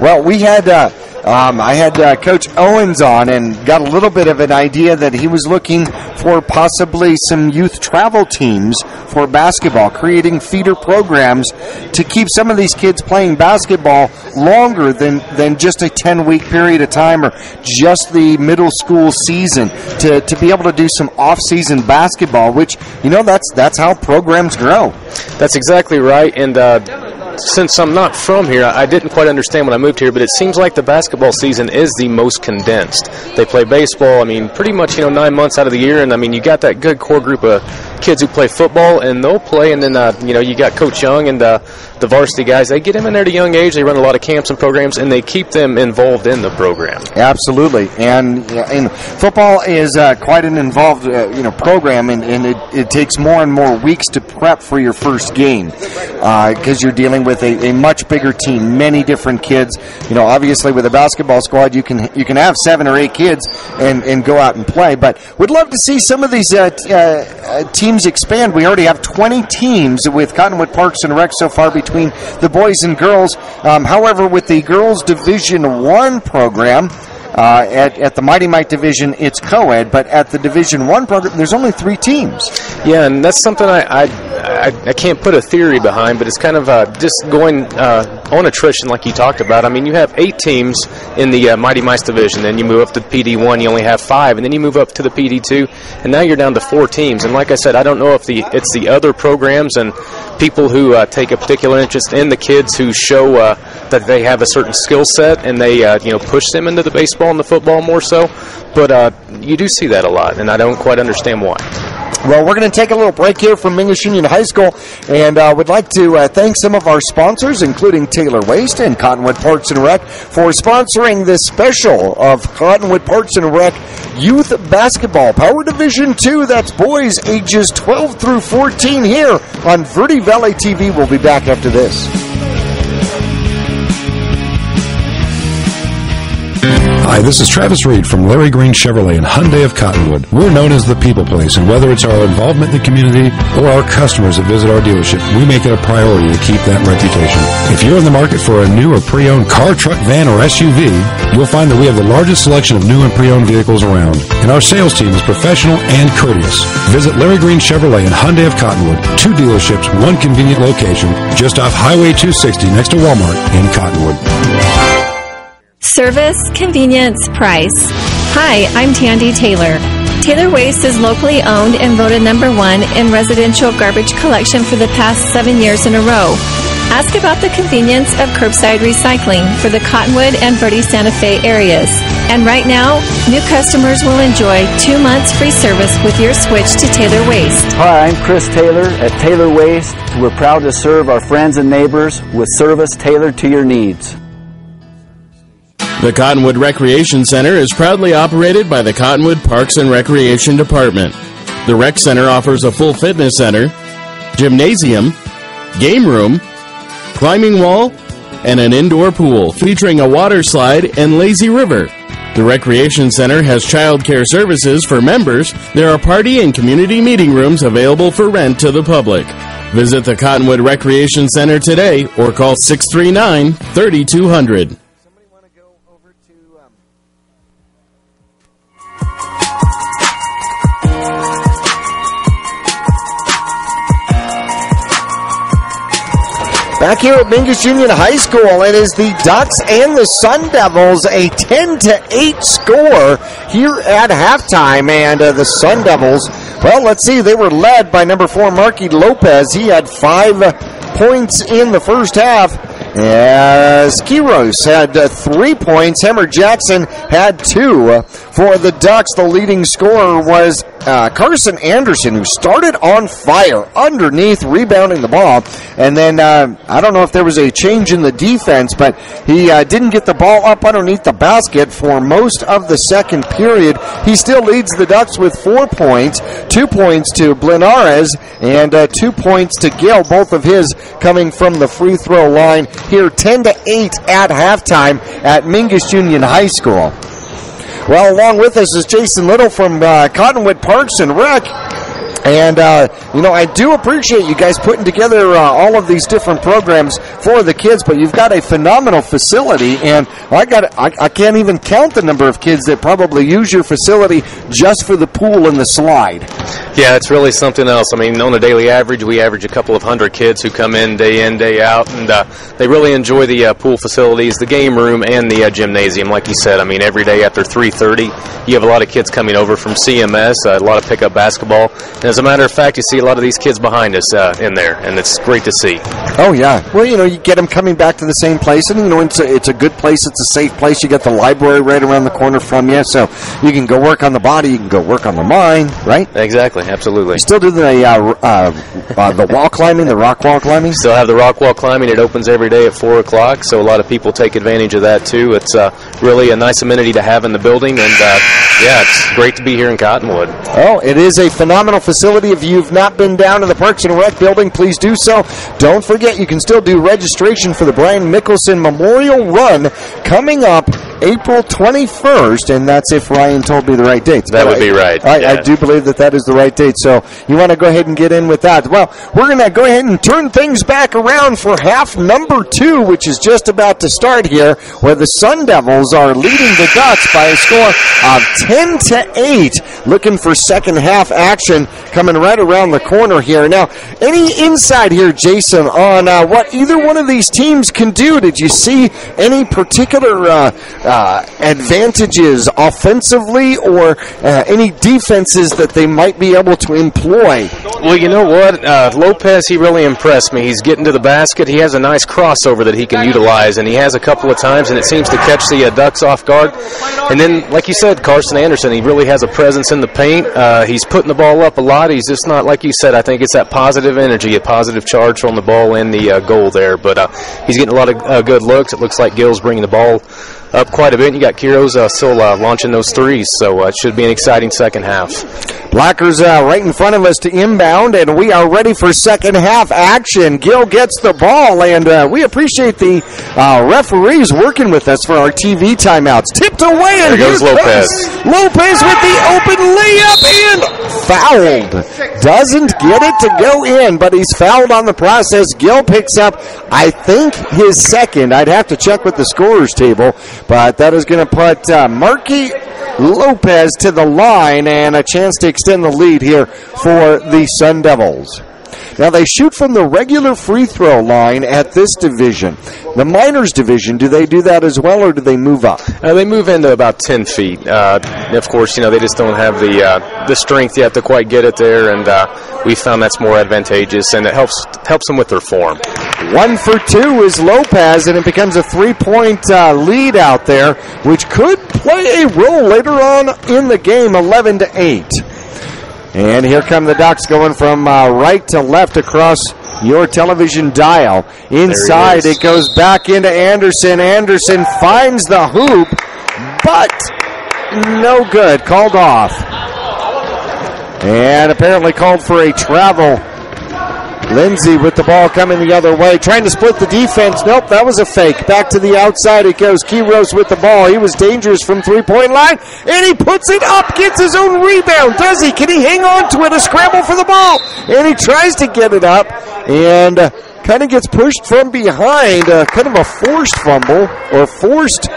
well, we had. Um, I had uh, Coach Owens on and got a little bit of an idea that he was looking for possibly some youth travel teams for basketball, creating feeder programs to keep some of these kids playing basketball longer than, than just a 10 week period of time or just the middle school season to, to be able to do some off season basketball, which, you know, that's, that's how programs grow. That's exactly right. And, uh, since I'm not from here, I didn't quite understand when I moved here, but it seems like the basketball season is the most condensed. They play baseball, I mean, pretty much, you know, nine months out of the year, and I mean, you got that good core group of kids who play football, and they'll play, and then, uh, you know, you got Coach Young and uh, the varsity guys. They get them in there at a young age. They run a lot of camps and programs, and they keep them involved in the program. Absolutely. And, and football is uh, quite an involved, uh, you know, program, and, and it, it, takes more and more weeks to prep for your first game because uh, you're dealing with a, a, much bigger team, many different kids. You know, obviously with a basketball squad, you can you can have seven or eight kids and, and go out and play. But we'd love to see some of these uh, t- uh, teams expand. We already have 20 teams with Cottonwood Parks and Rec so far between the boys and girls. Um, however, with the girls Division One program. Uh, at, at the Mighty Mite division, it's co-ed, but at the Division One program, there's only three teams. Yeah, and that's something I, I I, I, can't put a theory behind, but it's kind of uh, just going uh, on attrition, like you talked about. I mean, you have eight teams in the uh, Mighty Mite division, then you move up to PD one, you only have five, and then you move up to the PD two, and now you're down to four teams. And like I said, I don't know if the it's the other programs and people who uh, take a particular interest in the kids who show uh, that they have a certain skill set and they you know push them into the baseball and the football more so. But you do see that a lot, and I don't quite understand why. Well, we're going to take a little break here from Mingus Union High School, and uh, would like to uh, thank some of our sponsors, including Taylor Waste and Cottonwood Parks and Rec, for sponsoring this special of Cottonwood Parks and Rec Youth Basketball Power Division Two. That's boys ages 12 through 14 here on Verde Valley TV. We'll be back after this. Hi, this is Travis Reed from Larry Green Chevrolet and Hyundai of Cottonwood. We're known as the people place, and whether it's our involvement in the community or our customers that visit our dealership, we make it a priority to keep that reputation. If you're in the market for a new or pre-owned car, truck, van, or SUV, you'll find that we have the largest selection of new and pre-owned vehicles around, and our sales team is professional and courteous. Visit Larry Green Chevrolet and Hyundai of Cottonwood, two dealerships, one convenient location, just off Highway 260 next to Walmart in Cottonwood. Service, convenience, price. Hi, I'm Tandy Taylor. Taylor Waste is locally owned and voted number one in residential garbage collection for the past seven years in a row. Ask about the convenience of curbside recycling for the Cottonwood and Verde Santa Fe areas. And right now, new customers will enjoy two months free service with your switch to Taylor Waste. Hi, I'm Chris Taylor at Taylor Waste. We're proud to serve our friends and neighbors with service tailored to your needs. The Cottonwood Recreation Center is proudly operated by the Cottonwood Parks and Recreation Department. The Rec Center offers a full fitness center, gymnasium, game room, climbing wall, and an indoor pool featuring a water slide and lazy river. The Recreation Center has child care services for members. There are party and community meeting rooms available for rent to the public. Visit the Cottonwood Recreation Center today or call 639 3200. Back here at Mingus Union High School, it is the Ducks and the Sun Devils, a 10 to 8 score here at halftime. And uh, the Sun Devils, well, let's see, they were led by number four, Marky Lopez. He had five points in the first half. As Quiros had uh, three points, Hammer Jackson had two. For the Ducks. The leading scorer was uh, Carson Anderson, who started on fire underneath, rebounding the ball. And then uh, I don't know if there was a change in the defense, but he uh, didn't get the ball up underneath the basket for most of the second period. He still leads the Ducks with four points, two points to Blinares, and uh, two points to Gill, both of his coming from the free throw line here 10 to 8 at halftime at Mingus Union High School. Well, along with us is Jason Little from uh, Cottonwood Parks and Rec. And, uh, you know, I do appreciate you guys putting together uh, all of these different programs for the kids, but you've got a phenomenal facility, and I got I, I can't even count the number of kids that probably use your facility just for the pool and the slide. Yeah, it's really something else. I mean, on a daily average, we average a couple of hundred kids who come in day in, day out, and uh, they really enjoy the uh, pool facilities, the game room, and the uh, gymnasium. Like you said, I mean, every day after 3:30, you have a lot of kids coming over from CMS, uh, a lot of pickup basketball. And as a matter of fact, you see a lot of these kids behind us uh, in there, and it's great to see. Oh yeah. Well, you know, you get them coming back to the same place, and you know, it's a, it's a good place. It's a safe place. You got the library right around the corner from you, so you can go work on the body, you can go work on the mind, right? Exactly, absolutely. Still do the uh, uh, uh, the wall climbing, the rock wall climbing. Still have the rock wall climbing. It opens every day at four o'clock, so a lot of people take advantage of that too. It's uh, really a nice amenity to have in the building, and uh, yeah, it's great to be here in Cottonwood. Oh, it is a phenomenal facility. If you've not been down to the Parks and Rec building, please do so. Don't forget, you can still do registration for the Brian Mickelson Memorial Run coming up April 21st, and that's if Ryan told me the right dates. That would be right, I, I do believe that that is the right date, so you want to go ahead and get in with that. Well, we're going to go ahead and turn things back around for half number two, which is just about to start here, where the Sun Devils are leading the Ducks by a score of 10 to 8. Looking for second half action coming right around the corner here. Now, any insight here, Jason, on uh, what either one of these teams can do? Did you see any particular uh, uh, advantages offensively or uh, any defenses that they might be able to employ? Well, you know what? Uh, Lopez, he really impressed me. He's getting to the basket. He has a nice crossover that he can utilize, and he has a couple of times, and it seems to catch the uh, Ducks off guard. And then, like you said, Carson Anderson, he really has a presence in the paint. Uh, he's putting the ball up a lot. He's just not, like you said, I think it's that positive energy, a positive charge from the ball and the uh, goal there. But uh, he's getting a lot of uh, good looks. It looks like Gill's bringing the ball up quite a bit. You got Quiros uh, still uh, launching those threes, so uh, it should be an exciting second half. Blackers uh, right in front of us to inbound, and we are ready for second half action. Gill gets the ball, and uh, we appreciate the uh, referees working with us for our TV timeouts. Tipped away, and There goes Lopez. comes Lopez with the open layup and fouled. Doesn't get it to go in, but he's fouled on the process. Gill picks up, I think, his second. I'd have to check with the scorers table, but that is going to put uh, Marky Lopez to the line and a chance to extend the lead here for the Sun Devils. Now they shoot from the regular free throw line at this division. The minors division, do they do that as well, or do they move up? Uh, they move into about 10 feet. Uh, of course, you know, they just don't have the uh, the strength yet to quite get it there, and uh, we found that's more advantageous, and it helps helps them with their form. One for two is Lopez, and it becomes a three point uh, lead out there, which could play a role later on in the game, 11 to 8. And here come the Ducks going from uh, right to left across your television dial. Inside, it goes back into Anderson. Anderson finds the hoop, but no good. Called off. And apparently called for a travel. Lindsay with the ball coming the other way, trying to split the defense. Nope, that was a fake. Back to the outside it goes. Quiros with the ball. He was dangerous from three point line, and he puts it up, gets his own rebound. Does he? Can he hang on to it? A scramble for the ball, and he tries to get it up, and uh, kind of gets pushed from behind. Uh, kind of a forced fumble or forced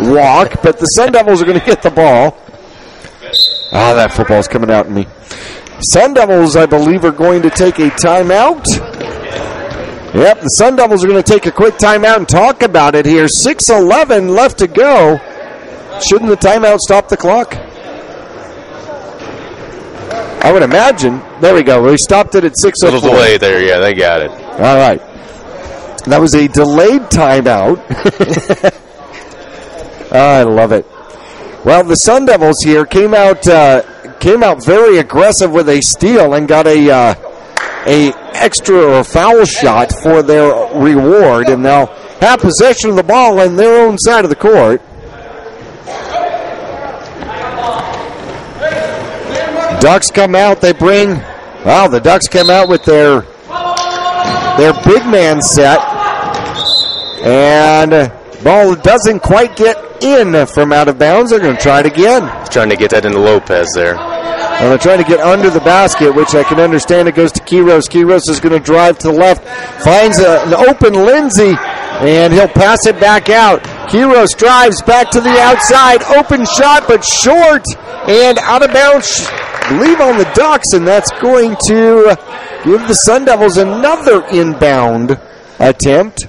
walk, but the Sun Devils are going to get the ball. Ah, that football's coming out in me. Sun Devils, I believe, are going to take a timeout. Yep, the Sun Devils are going to take a quick timeout and talk about it here. 6 11 left to go. Shouldn't the timeout stop the clock? I would imagine. There we go. We stopped it at 6 Little delay there, yeah, they got it. All right. That was a delayed timeout. I love it. Well, the Sun Devils here came out uh, came out very aggressive with a steal and got a uh, a extra or foul shot for their reward, and now have possession of the ball on their own side of the court. Ducks come out. They bring. Wow, the Ducks come out with their their big man set, and ball doesn't quite get in from out of bounds. They're going to try it again. Trying to get that into Lopez there. And they're trying to get under the basket, which I can understand. It goes to Quiros. Quiros is going to drive to the left, finds a, an open Lindsay, and he'll pass it back out. Quiros drives back to the outside, open shot, but short and out of bounds. Leave on the Ducks, and that's going to give the Sun Devils another inbound attempt.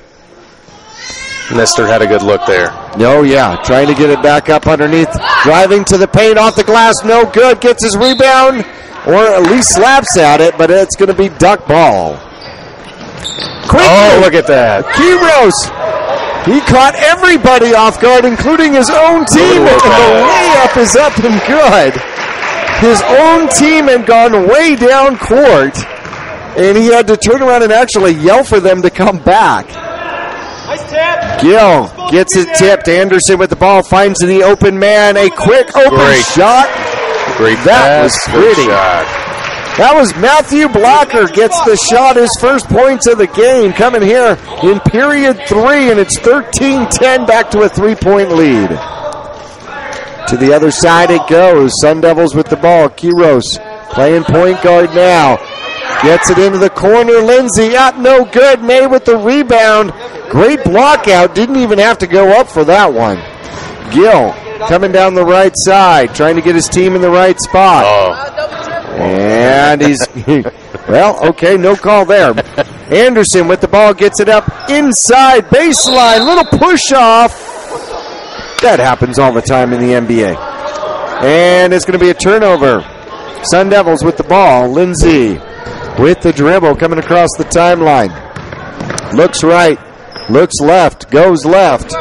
Nestor had a good look there. No, yeah. Trying to get it back up underneath. Driving to the paint off the glass. No good. Gets his rebound, or at least slaps at it, but it's going to be duck ball. Quickly, Oh, look at that. Quiros. He caught everybody off guard, including his own team, and the layup is up and good. His own team had gone way down court, and he had to turn around and actually yell for them to come back. Gill gets it tipped. Anderson with the ball finds the open man. A quick open Great. shot. Great That pass. was pretty. shot. That was Matthew Blocker gets the shot, his first points of the game coming here in period three, and it's 13-10 back to a three-point lead. To the other side it goes. Sun Devils with the ball. Quiros playing point guard now. Gets it into the corner. Lindsay up, ah, no good. May with the rebound. Great block out. Didn't even have to go up for that one. Gill coming down the right side, trying to get his team in the right spot. Oh, And he's, well, okay, no call there. Anderson with the ball gets it up inside baseline, little push off. That happens all the time in the NBA. And it's going to be a turnover. Sun Devils with the ball. Lindsay with the dribble coming across the timeline. Looks right, looks left, goes left.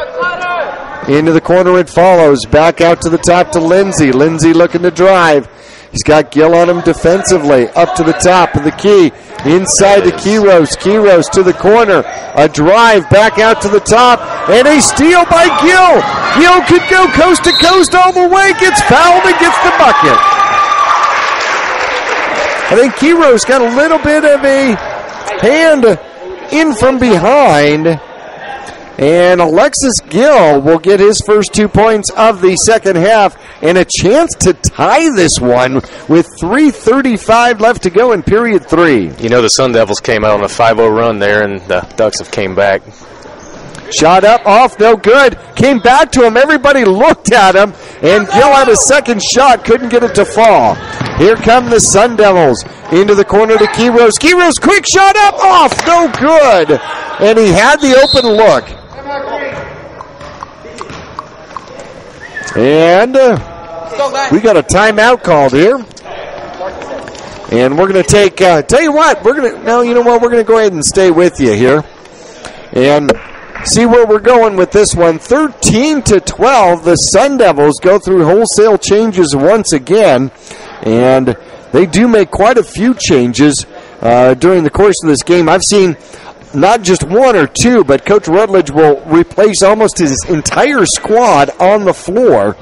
Into the corner it follows. Back out to the top to Lindsay. Lindsay looking to drive. He's got Gill on him defensively. Up to the top of the key. Inside to Quiros. Quiros to the corner. A drive back out to the top. And a steal by Gill. Gill could go coast to coast all the way. Gets fouled and gets the bucket. I think Quiros got a little bit of a hand in from behind. And Alexis Gill will get his first two points of the second half and a chance to tie this one with 3.35 left to go in period three. you know the Sun Devils came out on a 5-0 run there, and the Ducks have came back. Shot up, off, no good. Came back to him. Everybody looked at him, and Gill had a second shot, couldn't get it to fall. Here come the Sun Devils into the corner to Quiros. Quiros, quick shot up, off, no good. And he had the open look. And uh, we got a timeout called here. And we're going to take, uh, tell you what, we're going to, no, you know what, we're going to go ahead and stay with you here. And see where we're going with this one. 13 to 12, the Sun Devils go through wholesale changes once again. And they do make quite a few changes uh, during the course of this game. I've seen not just one or two, but Coach Rutledge will replace almost his entire squad on the floor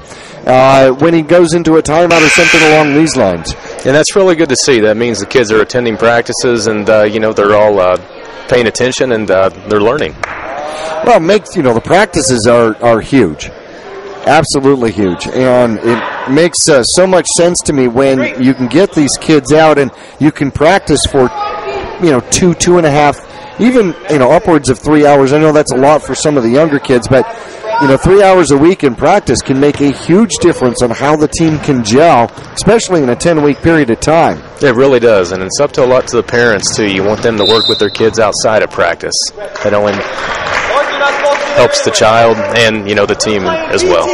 uh, when he goes into a timeout or something along these lines. And that's really good to see. That means the kids are attending practices, and uh, you know they're all uh, paying attention and uh, they're learning. Well, makes you know the practices are are huge, absolutely huge, and it makes uh, so much sense to me when you can get these kids out and you can practice for you know two two and a half, even you know upwards of three hours. I know that's a lot for some of the younger kids, but you know three hours a week in practice can make a huge difference on how the team can gel, especially in a ten week period of time. It really does, and it's up to a lot to the parents too. You want them to work with their kids outside of practice. That only helps the child and you know the team as well.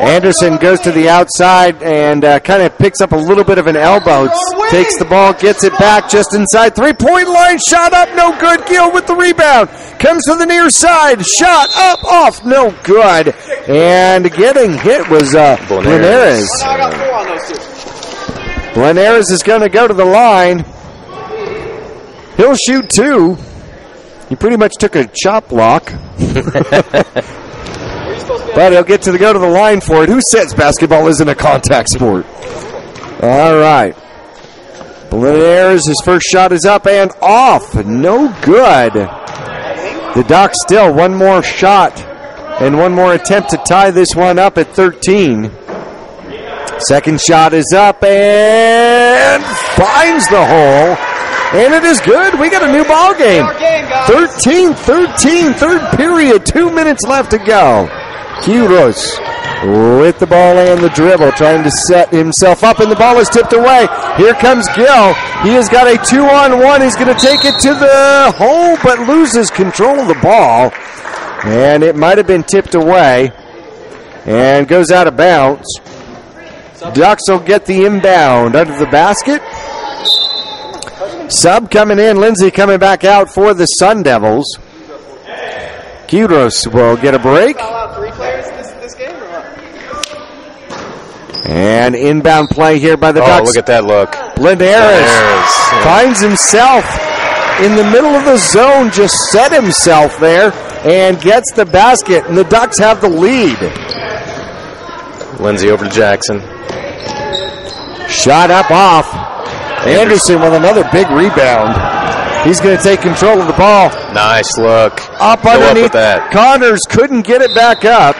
Anderson goes to the outside and uh, kind of picks up a little bit of an elbow. s- Takes the ball, gets it back just inside three point line. Shot up, no good. Gill with the rebound. Comes to the near side. Shot up, off, no good. And getting hit was uh, Linares. Linares is going to go to the line. He'll shoot two. He pretty much took a chop block. but he'll get to the go to the line for it. Who says basketball isn't a contact sport? All right. Linares, his first shot is up and off. No good. The Ducks still one more shot and one more attempt to tie this one up at 13. Second shot is up and finds the hole. And it is good. We got a new ball game. 13 13, third period, two minutes left to go. Quiros with the ball and the dribble, trying to set himself up, and the ball is tipped away. Here comes Gill. He has got a two on one. He's going to take it to the hole, but loses control of the ball. And it might have been tipped away and goes out of bounds. Ducks will get the inbound under the basket. Sub coming in, Lindsay coming back out for the Sun Devils. Kudos will get a break. And inbound play here by the Ducks. Oh, Ducks. look at that look. Linares yeah. finds himself in the middle of the zone, just set himself there and gets the basket, and the Ducks have the lead. Lindsay over to Jackson. Shot up off. Anderson with another big rebound. He's going to take control of the ball. Nice look. Up Go up underneath. that. Connors couldn't get it back up.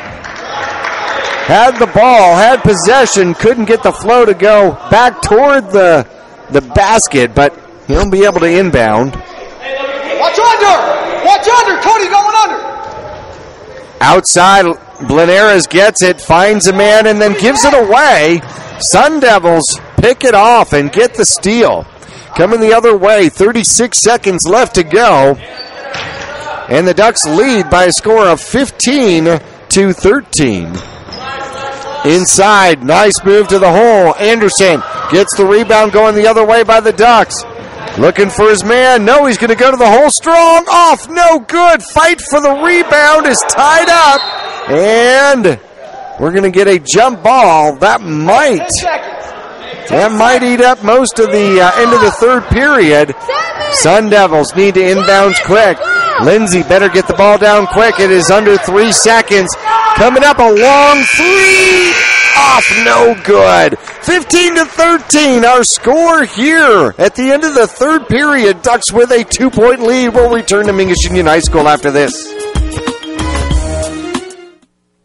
Had the ball, had possession, couldn't get the flow to go back toward the the basket, but he'll be able to inbound. Watch under! Watch under! Cody going under! Outside, Linares gets it, finds a man, and then gives it away. Sun Devils pick it off and get the steal. Coming the other way, 36 seconds left to go. And the Ducks lead by a score of 15 to 13. Inside, nice move to the hole. Anderson gets the rebound going the other way by the Ducks. Looking for his man. No, he's going to go to the hole. Strong off. No good. Fight for the rebound is tied up. And we're going to get a jump ball. That might. That might eat up most of the uh, end of the third period. Sun Devils need to inbounds quick. Lindsay better get the ball down quick. It is under three seconds. Coming up a long three. Off, no good. 15 to 13, our score here at the end of the third period. Ducks with a two point lead. We'll return to Mingus Union High School after this.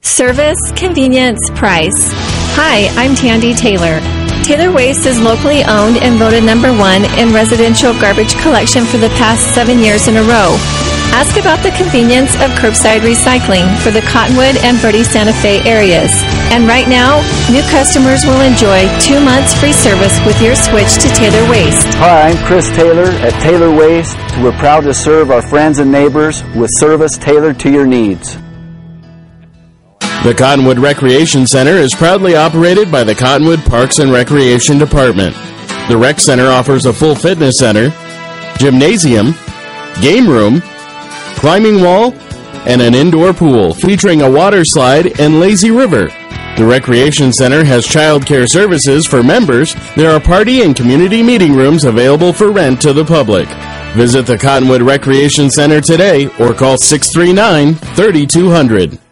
Service, convenience, price. Hi, I'm Tandy Taylor. Taylor Waste is locally owned and voted number one in residential garbage collection for the past seven years in a row. Ask about the convenience of curbside recycling for the Cottonwood and Verde Santa Fe areas. And right now, new customers will enjoy two months free service with your switch to Taylor Waste. Hi, I'm Chris Taylor at Taylor Waste. We're proud to serve our friends and neighbors with service tailored to your needs. The Cottonwood Recreation Center is proudly operated by the Cottonwood Parks and Recreation Department. The Rec Center offers a full fitness center, gymnasium, game room, climbing wall, and an indoor pool featuring a water slide and lazy river. The Recreation Center has child care services for members. There are party and community meeting rooms available for rent to the public. Visit the Cottonwood Recreation Center today or call 639 3200.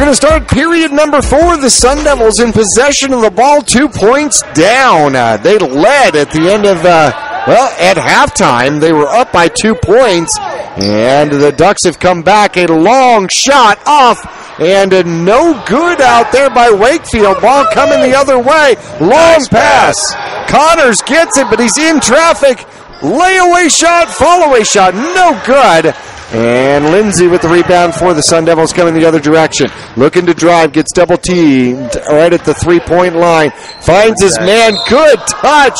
We're going to start period number four. The Sun Devils in possession of the ball, two points down. Uh, they led at the end of, uh, well, at halftime. They were up by two points, and the Ducks have come back. A long shot off, and no good out there by Wakefield. Ball coming the other way. Long pass. Connors gets it, but he's in traffic. Layaway shot, fall away shot, no good. And Lindsay with the rebound for the Sun Devils coming the other direction. Looking to drive, gets double teamed right at the three point line. Finds his man, good touch,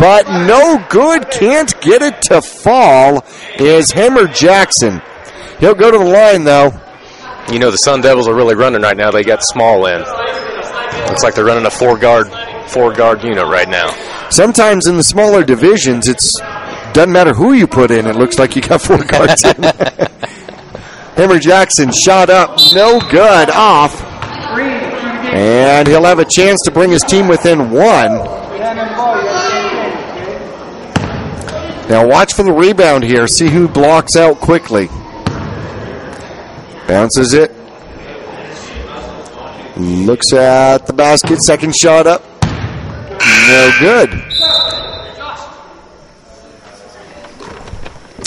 but no good. Can't get it to fall. Is Hammer Jackson. He'll go to the line though. You know the Sun Devils are really running right now. They got small in. Looks like they're running a four guard four guard unit right now. sometimes in the smaller divisions, it's doesn't matter who you put in. It looks like you got four guards in. Hammer Jackson shot up, no good, off. And he'll have a chance to bring his team within one. Now watch for the rebound here. See who blocks out quickly. Bounces it. Looks at the basket. Second shot up. No good.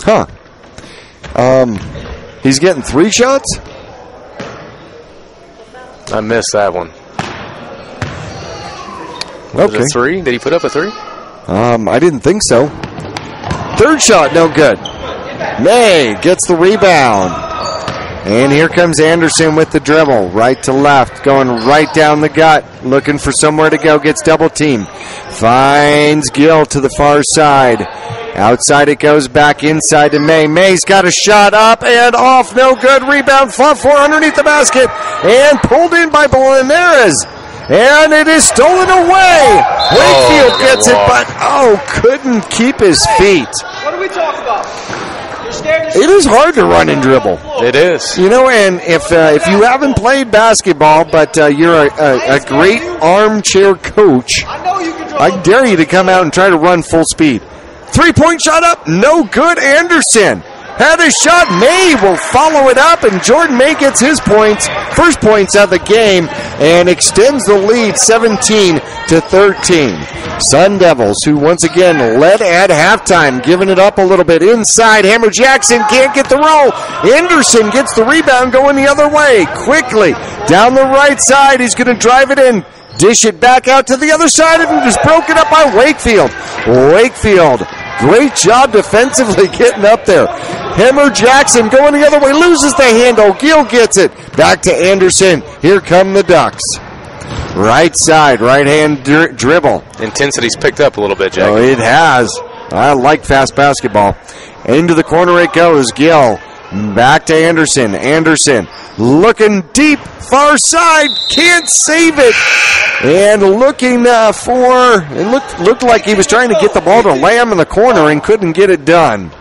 Huh. Um, he's getting three shots? I missed that one. Was Okay. three? Did he put up a three? Um, I didn't think so. Third shot, no good. May gets the rebound. And here comes Anderson with the dribble, right to left, going right down the gut, looking for somewhere to go, gets double teamed. Finds Gill to the far side. Outside it goes back inside to May. May's got a shot up and off, no good. Rebound, fought for underneath the basket, and pulled in by Bolaneras. And it is stolen away. Wakefield Oh, gets it, but oh, couldn't keep his feet. What are we talking about? You're scared to It is hard to run and dribble. It is. You know, and if uh, if you haven't played basketball, but uh, you're a, a, a great armchair coach, I know you can I dare you to come out and try to run full speed. Three point shot up, no good. Anderson had a shot. May will follow it up, and Jordan May gets his points, first points of the game, and extends the lead 17 to 13. Sun Devils, who once again led at halftime, giving it up a little bit inside. Hammer Jackson can't get the roll. Anderson gets the rebound going the other way quickly down the right side. He's going to drive it in. Dish it back out to the other side and just broken up by Wakefield. Wakefield, great job defensively getting up there. Hammer Jackson going the other way, loses the handle. Gill gets it. Back to Anderson. Here come the Ducks. Right side, right hand dri- dribble. Intensity's picked up a little bit, Jack. Oh, it has. I like fast basketball. Into the corner it goes. Gill. Back to Anderson. Anderson looking deep, far side, can't save it. And looking uh, for, it looked looked like he was trying to get the ball to Lamb in the corner and couldn't get it done.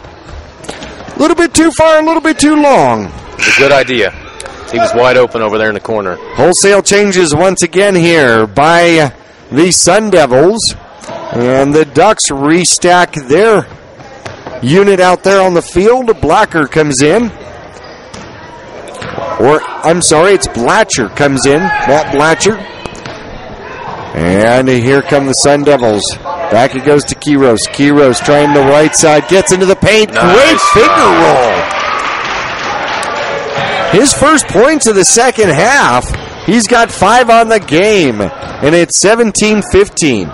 A little bit too far, a little bit too long. It's a good idea. He was wide open over there in the corner. Wholesale changes once again here by the Sun Devils. And the Ducks restack their unit out there on the field. Blacker comes in. Or, I'm sorry, it's Blatcher comes in. Matt Blatcher. And here come the Sun Devils. Back it goes to Quiros. Quiros trying the right side, gets into the paint. Great finger roll. His first points of the second half. He's got five on the game, and it's 17 15.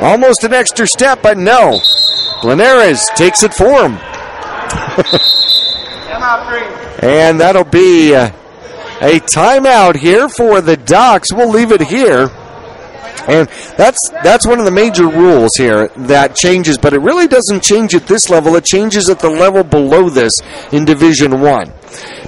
Almost an extra step, but no. Linares takes it for him. Come out three. And that'll be uh, a timeout here for the Ducks. We'll leave it here. And that's that's one of the major rules here that changes, but it really doesn't change at this level. It changes at the level below this in Division One,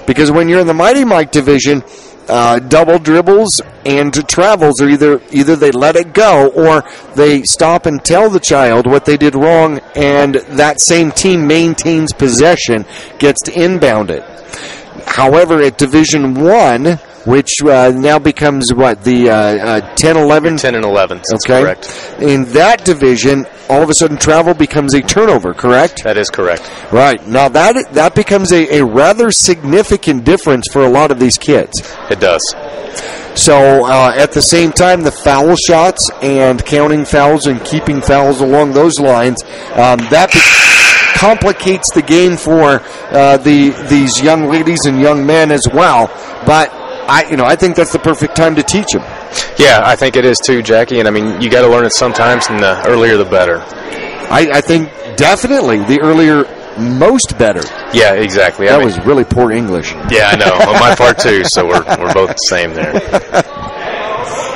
because when you're in the Mighty Mite division, uh, double dribbles and travels are either either they let it go or they stop and tell the child what they did wrong, and that same team maintains possession, gets to inbound it. However, at Division One, which uh, now becomes what the uh, uh, 10, 11, 10 and 11. That's okay. correct. In that division, all of a sudden, travel becomes a turnover. Correct. That is correct. Right now, that that becomes a, a rather significant difference for a lot of these kids. It does. So uh, at the same time, the foul shots and counting fouls and keeping fouls along those lines, um, that be- complicates the game for uh, the these young ladies and young men as well. But I, you know, I think that's the perfect time to teach them. Yeah, I think it is too, Jackie. And I mean, you got to learn it sometimes, and the earlier the better. I, I think definitely the earlier, most better. Yeah, exactly. I That mean- was really poor English. Yeah, I know. On my part too. So we're we're both the same there.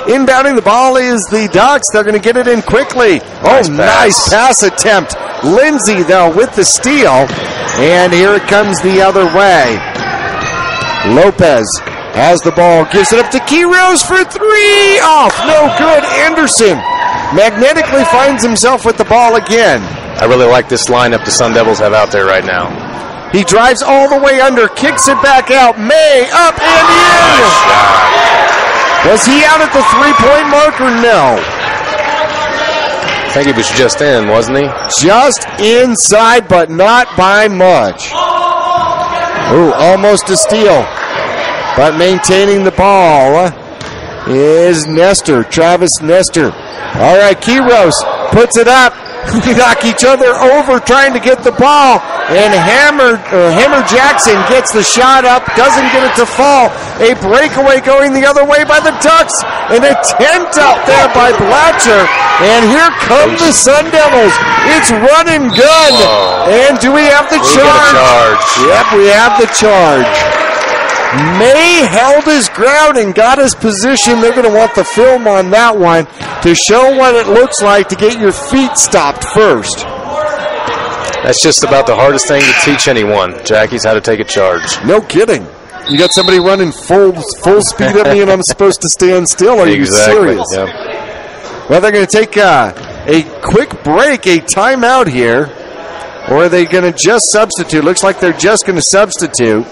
Inbounding the ball is the Ducks. They're going to get it in quickly. Oh, Nice nice pass. pass attempt. Lindsay, though, with the steal. And here it comes the other way. Lopez has the ball, gives it up to Quiros for three. Off, no good. Anderson magnetically finds himself with the ball again. I really like this lineup the Sun Devils have out there right now. He drives all the way under, kicks it back out. May up and in. Was he out at the three point mark or no? I think he was just in, wasn't he? Just inside, but not by much. Ooh, almost a steal. But maintaining the ball is Nestor, Travis Nestor. All right, Quiros puts it up. We knock each other over trying to get the ball, and Hammer uh, Hammer Jackson gets the shot up, doesn't get it to fall. A breakaway going the other way by the Ducks, an attempt up there by Blatcher, and here come the Sun Devils. It's run and gun, and do we have the We charge? charge. Yep, we have the charge. May held his ground and got his position. They're going to want the film on that one to show what it looks like to get your feet stopped first. That's just about the hardest thing to teach anyone. Jackie's how to take a charge. No kidding. You got somebody running full full speed at me, and I'm supposed to stand still. Are you serious? Yep. Well, they're going to take uh, a quick break, a timeout here, or are they going to just substitute? Looks like they're just going to substitute.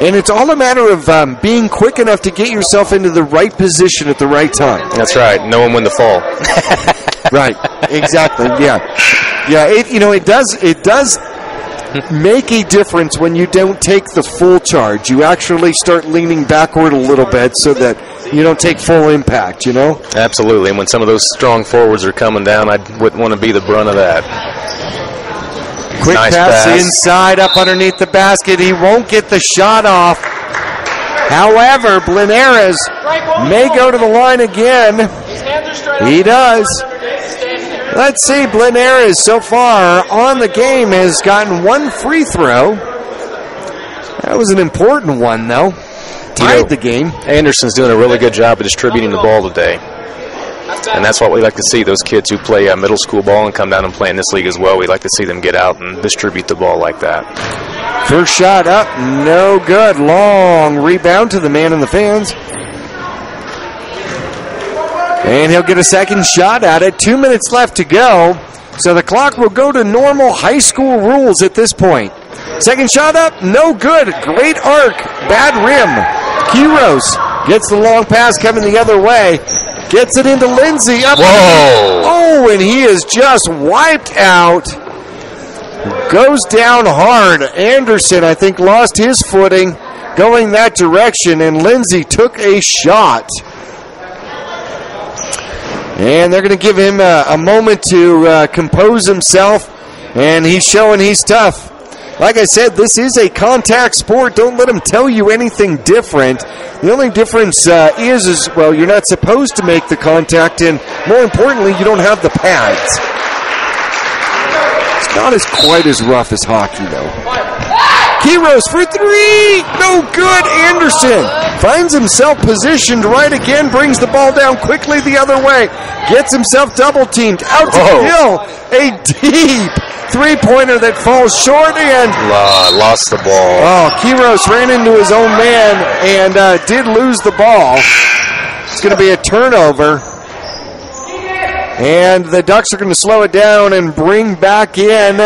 And it's all a matter of um, being quick enough to get yourself into the right position at the right time. That's right. Knowing when to fall. Right. Exactly. Yeah. Yeah. It, you know, it does. It does make a difference when you don't take the full charge. You actually start leaning backward a little bit so that you don't take full impact. You know. Absolutely. And when some of those strong forwards are coming down, I wouldn't want to be the brunt of that. Quick Nice pass, pass. inside up underneath the basket. He won't get the shot off. However, Linares may go to the line again. His hands are straight. He does. Let's see, Linares so far on the game has gotten one free throw. That was an important one, though. Tied know- the game. Anderson's doing a really good job of distributing the ball today. And that's what we like to see. Those kids who play uh, middle school ball and come down and play in this league as well. We like to see them get out and distribute the ball like that. First shot up, no good. Long rebound to the man in the fans. And he'll get a second shot at it. Two minutes left to go. So the clock will go to normal high school rules at this point. Second shot up, no good. Great arc, bad rim. Quiros gets the long pass coming the other way. Gets it into Lindsay. Up Whoa! Oh, and he is just wiped out. Goes down hard. Anderson, I think, lost his footing going that direction, and Lindsay took a shot. And they're going to give him a, a moment to uh, compose himself, and he's showing he's tough. Like I said, this is a contact sport. Don't let them tell you anything different. The only difference uh, is, is well, you're not supposed to make the contact, and more importantly, you don't have the pads. It's not as quite as rough as hockey, though. Quiros for three. No good. Anderson finds himself positioned right again, brings the ball down quickly the other way, gets himself double teamed out to Whoa. Hill. A deep three pointer that falls short and. La- lost the ball. Oh, Quiros ran into his own man and uh, did lose the ball. It's going to be a turnover. And the Ducks are going to slow it down and bring back in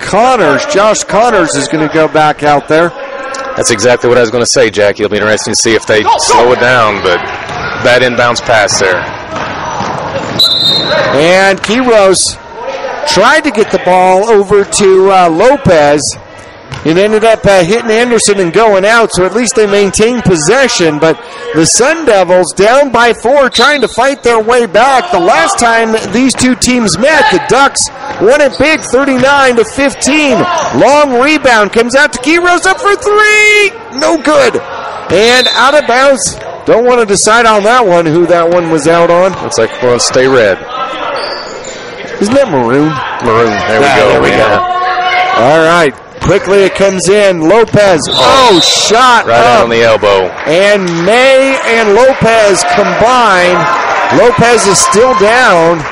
Connors. Josh Connors is going to go back out there. That's exactly what I was going to say, Jackie. It'll be interesting to see if they slow it down, but bad inbounds pass there. And Quiros tried to get the ball over to uh, Lopez. It ended up uh, hitting Anderson and going out, so at least they maintained possession. But the Sun Devils down by four, trying to fight their way back. The last time these two teams met, the Ducks won it big, 39 to 15. Long rebound comes out to Quiros up for three, no good, and out of bounds. Don't want to decide on that one who that one was out on. Looks like to stay red. Isn't that maroon? Maroon. There we Yeah, go. there we Yeah. go. All right. Quickly it comes in. Lopez. Oh, shot Right up. on the elbow. and May and Lopez combine. Lopez is still down.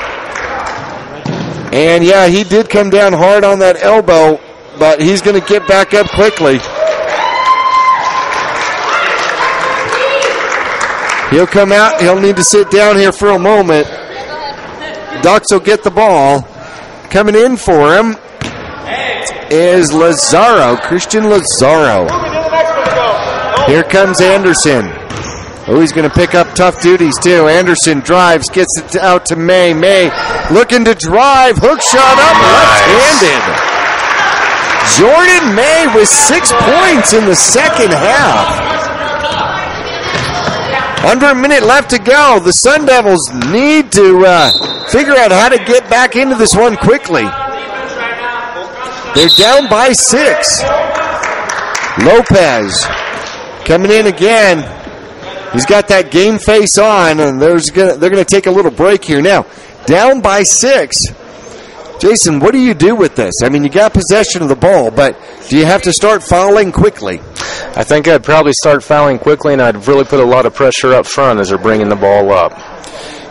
And yeah, he did come down hard on that elbow, but he's going to get back up quickly. He'll come out. He'll need to sit down here for a moment. Ducks will get the ball. Coming in for him is Lazaro, Christian Lazaro. Here comes Anderson. Oh, he's going to pick up tough duties too. Anderson drives, gets it out to May. May looking to drive, hook shot up, left-handed. Jordan May with six points in the second half. Under a minute left to go. The Sun Devils need to uh, figure out how to get back into this one quickly. They're down by six. Lopez coming in again. He's got that game face on, and there's gonna, they're going to take a little break here now. Down by six. Jason, what do you do with this? I mean, you got possession of the ball, but do you have to start fouling quickly? I think I'd probably start fouling quickly, and I'd really put a lot of pressure up front as they're bringing the ball up.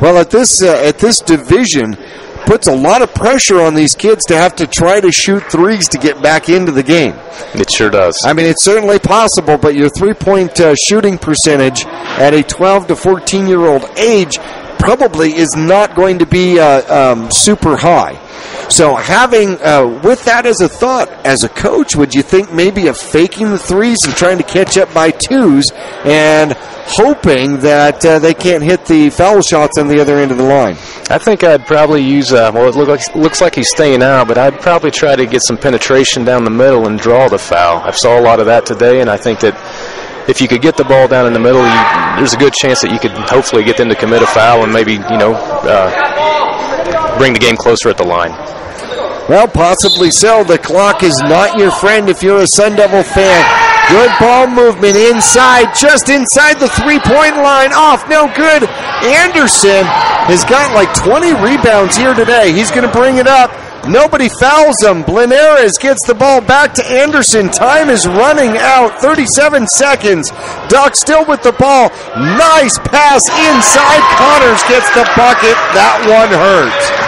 Well, at this uh, at this division, puts a lot of pressure on these kids to have to try to shoot threes to get back into the game. It sure does. I mean, it's certainly possible, but your three point uh, shooting percentage at a 12 to 14 year old age probably is not going to be uh, um, super high. So, having uh, with that as a thought, as a coach, would you think maybe of faking the threes and trying to catch up by twos and hoping that uh, they can't hit the foul shots on the other end of the line? I think I'd probably use. Uh, well, it look like, looks like he's staying out, but I'd probably try to get some penetration down the middle and draw the foul. I saw a lot of that today, and I think that if you could get the ball down in the middle, you, there's a good chance that you could hopefully get them to commit a foul and maybe you know uh, bring the game closer at the line. Well, possibly so. The clock is not your friend if you're a Sun Devil fan. Good ball movement inside, just inside the three point line. Off, no good. Anderson has got like 20 rebounds here today. He's going to bring it up. Nobody fouls him. Linares gets the ball back to Anderson. Time is running out. 37 seconds. Duck still with the ball. Nice pass inside. Connors gets the bucket. That one hurts.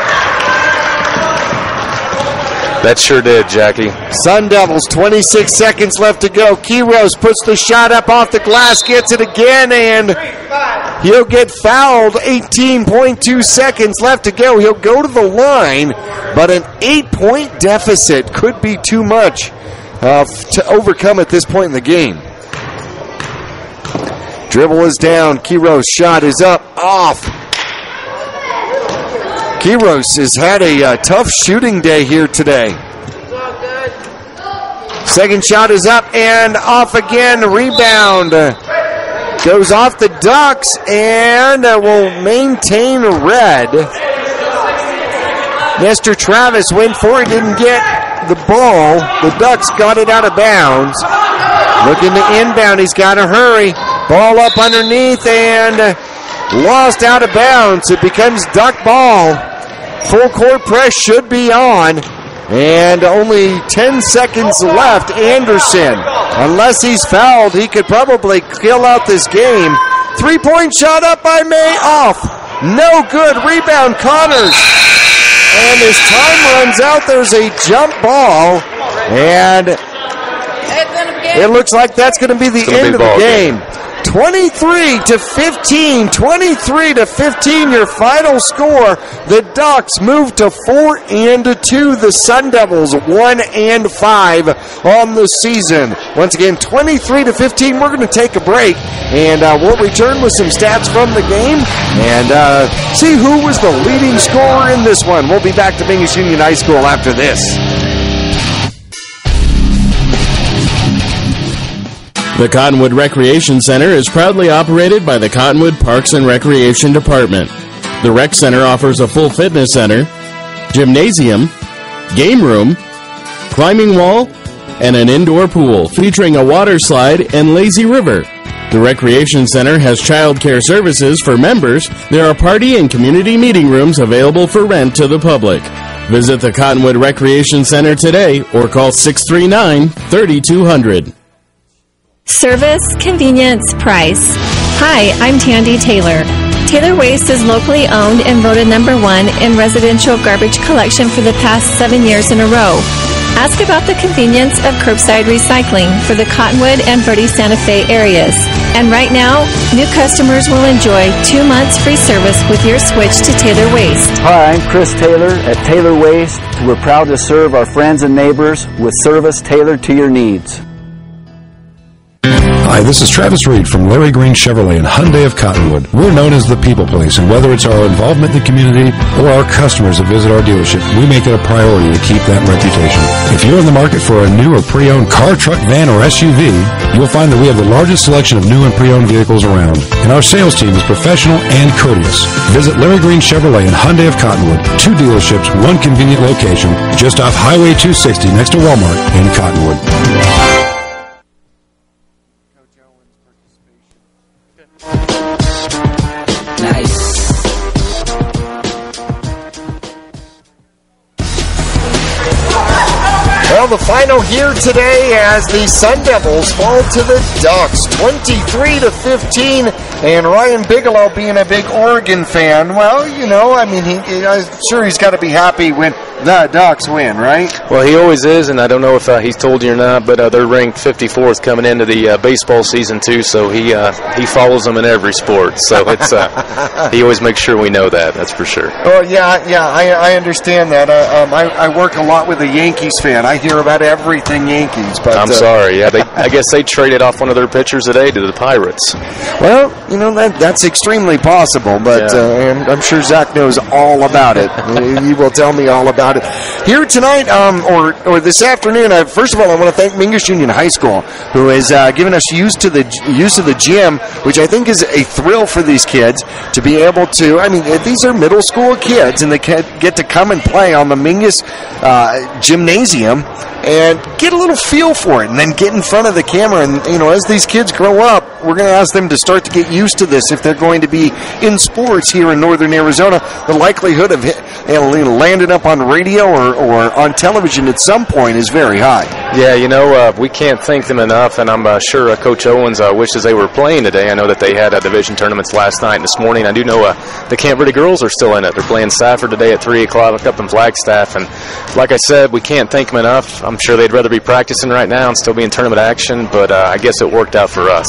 That sure did, Jackie. Sun Devils, 26 seconds left to go. Quiros puts the shot up off the glass, gets it again, and he'll get fouled. 18.2 seconds left to go. He'll go to the line, but an eight point deficit could be too much uh, to overcome at this point in the game. Dribble is down. Quiros' shot is up, off. Quiros has had a uh, tough shooting day here today. Second shot is up and off again. Rebound goes off the Ducks and uh, will maintain red. Mr. Travis went for it, didn't get the ball. The Ducks got it out of bounds. Looking to inbound, he's got to hurry. Ball up underneath and lost out of bounds. It becomes duck ball. Full court press should be on. And only 10 seconds left. Anderson, unless he's fouled, he could probably kill out this game. Three point shot up by May, off. No good. Rebound, Connors. And as time runs out, there's a jump ball. And it looks like that's going to be the end be of the game. game. 23 to 15, 23 to 15, your final score. The Ducks move to 4 and 2. The Sun Devils 1 and 5 on the season. Once again, 23 to 15. We're going to take a break and uh, we'll return with some stats from the game and uh, see who was the leading scorer in this one. We'll be back to Mingus Union High School after this. The Cottonwood Recreation Center is proudly operated by the Cottonwood Parks and Recreation Department. The Rec Center offers a full fitness center, gymnasium, game room, climbing wall, and an indoor pool featuring a water slide and lazy river. The Recreation Center has child care services for members. There are party and community meeting rooms available for rent to the public. Visit the Cottonwood Recreation Center today or call 639 3200. Service, convenience, price. Hi, I'm Tandy Taylor. Taylor Waste is locally owned and voted number one in residential garbage collection for the past seven years in a row. Ask about the convenience of curbside recycling for the Cottonwood and Verde Santa Fe areas. And right now, new customers will enjoy two months free service with your switch to Taylor Waste. Hi, I'm Chris Taylor at Taylor Waste. We're proud to serve our friends and neighbors with service tailored to your needs. Hi, this is Travis Reed from Larry Green Chevrolet and Hyundai of Cottonwood. We're known as the people place, and whether it's our involvement in the community or our customers that visit our dealership, we make it a priority to keep that reputation. If you're in the market for a new or pre-owned car, truck, van, or SUV, you'll find that we have the largest selection of new and pre-owned vehicles around. And our sales team is professional and courteous. Visit Larry Green Chevrolet and Hyundai of Cottonwood, two dealerships, one convenient location, just off Highway 260 next to Walmart in Cottonwood. Final here today as the Sun Devils fall to the Ducks, 23 to 15, and Ryan Bigelow being a big Oregon fan. Well, you know, I mean, he, I'm sure he's got to be happy when the Ducks win, right? Well, he always is, and I don't know if uh, he's told you or not, but uh, they're ranked 54th coming into the uh, baseball season too. So he uh, he follows them in every sport. So it's uh, he always makes sure we know that. That's for sure. Oh yeah, yeah, I, I understand that. Uh, um, I, I work a lot with a Yankees fan. I hear about everything Yankees, but I'm sorry. Yeah, they, I guess they traded off one of their pitchers today to the Pirates. Well, you know that that's extremely possible, but Yeah. uh, and I'm sure Zach knows all about it. he will tell me all about it here tonight, um, or or this afternoon. Uh, first of all, I want to thank Mingus Union High School, who has uh, given us use to the use of the gym, which I think is a thrill for these kids to be able to. I mean, these are middle school kids, and they get to come and play on the Mingus uh, gymnasium and get a little feel for it, and then get in front of the camera. And you know, as these kids grow up, we're going to ask them to start to get used to this if they're going to be in sports here in northern Arizona. The likelihood of know, landing up on radio or, or on television at some point is very high. Yeah, you know, uh, we can't thank them enough, and I'm uh, sure uh, Coach Owens uh, wishes they were playing today. I know that they had uh, division tournaments last night and this morning. I do know uh, the Camp Verde girls are still in it. They're playing Safford today at 3 o'clock up in Flagstaff, and like I said, we can't thank them enough. I'm sure they'd rather be practicing right now and still be in tournament action, but uh, I guess it worked out for us.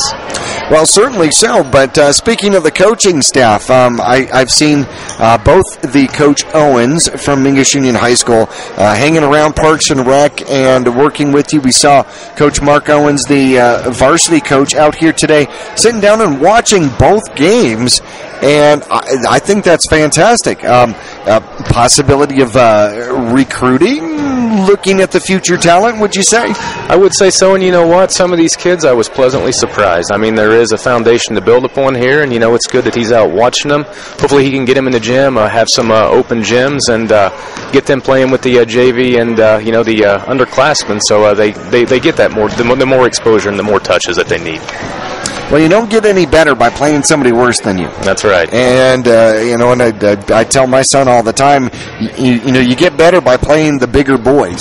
Well, certainly so. But uh, speaking of the coaching staff, um, I, I've seen uh, both the coach Owens from Mingus Union High School uh, hanging around Parks and Rec and working with you. We saw Coach Mark Owens, the uh, varsity coach, out here today, sitting down and watching both games. And I, I think that's fantastic. Um, uh, possibility of uh, recruiting, looking at the future talent, would you say? I would say so, and you know what? Some of these kids, I was pleasantly surprised. I mean, there is a foundation to build upon here, and you know, it's good that he's out watching them. Hopefully, he can get them in the gym, uh, have some uh, open gyms, and uh, get them playing with the uh, JV and uh, you know the uh, underclassmen, so they, they they get that more the, more the more exposure and the more touches that they need. Well, you don't get any better by playing somebody worse than you. That's right. And uh, you know, and I, I, I tell my son all the time, you, you know, you get better by playing the bigger boys.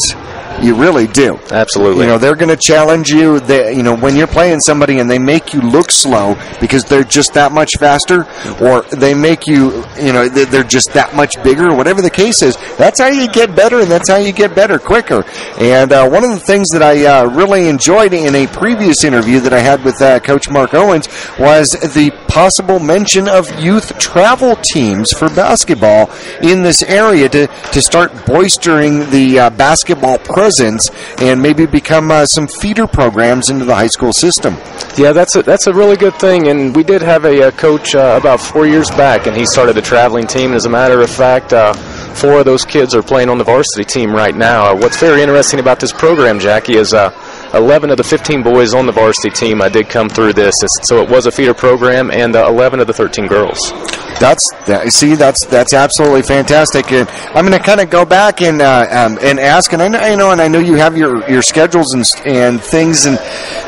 You really do. Absolutely. You know, they're going to challenge you. They, you know, when you're playing somebody and they make you look slow because they're just that much faster, or they make you, you know, they're just that much bigger, whatever the case is. That's how you get better, and that's how you get better quicker. And uh, one of the things that I uh, really enjoyed in a previous interview that I had with uh, Coach Mark Owens was the possible mention of youth travel teams for basketball in this area to, to start boistering the uh, basketball and maybe become uh, some feeder programs into the high school system. Yeah, that's a, that's a really good thing. And we did have a, uh coach uh, about four years back, and he started a traveling team. And as a matter of fact, uh, four of those kids are playing on the varsity team right now. What's very interesting about this program, Jackie, is uh, 11 of the 15 boys on the varsity team I did come through this. So it was a feeder program, and uh, 11 of the 13 girls. That's that, see that's that's absolutely fantastic. And I'm going to kind of go back and uh, um, and ask, and I know, I know, and I know you have your, your schedules and and things, and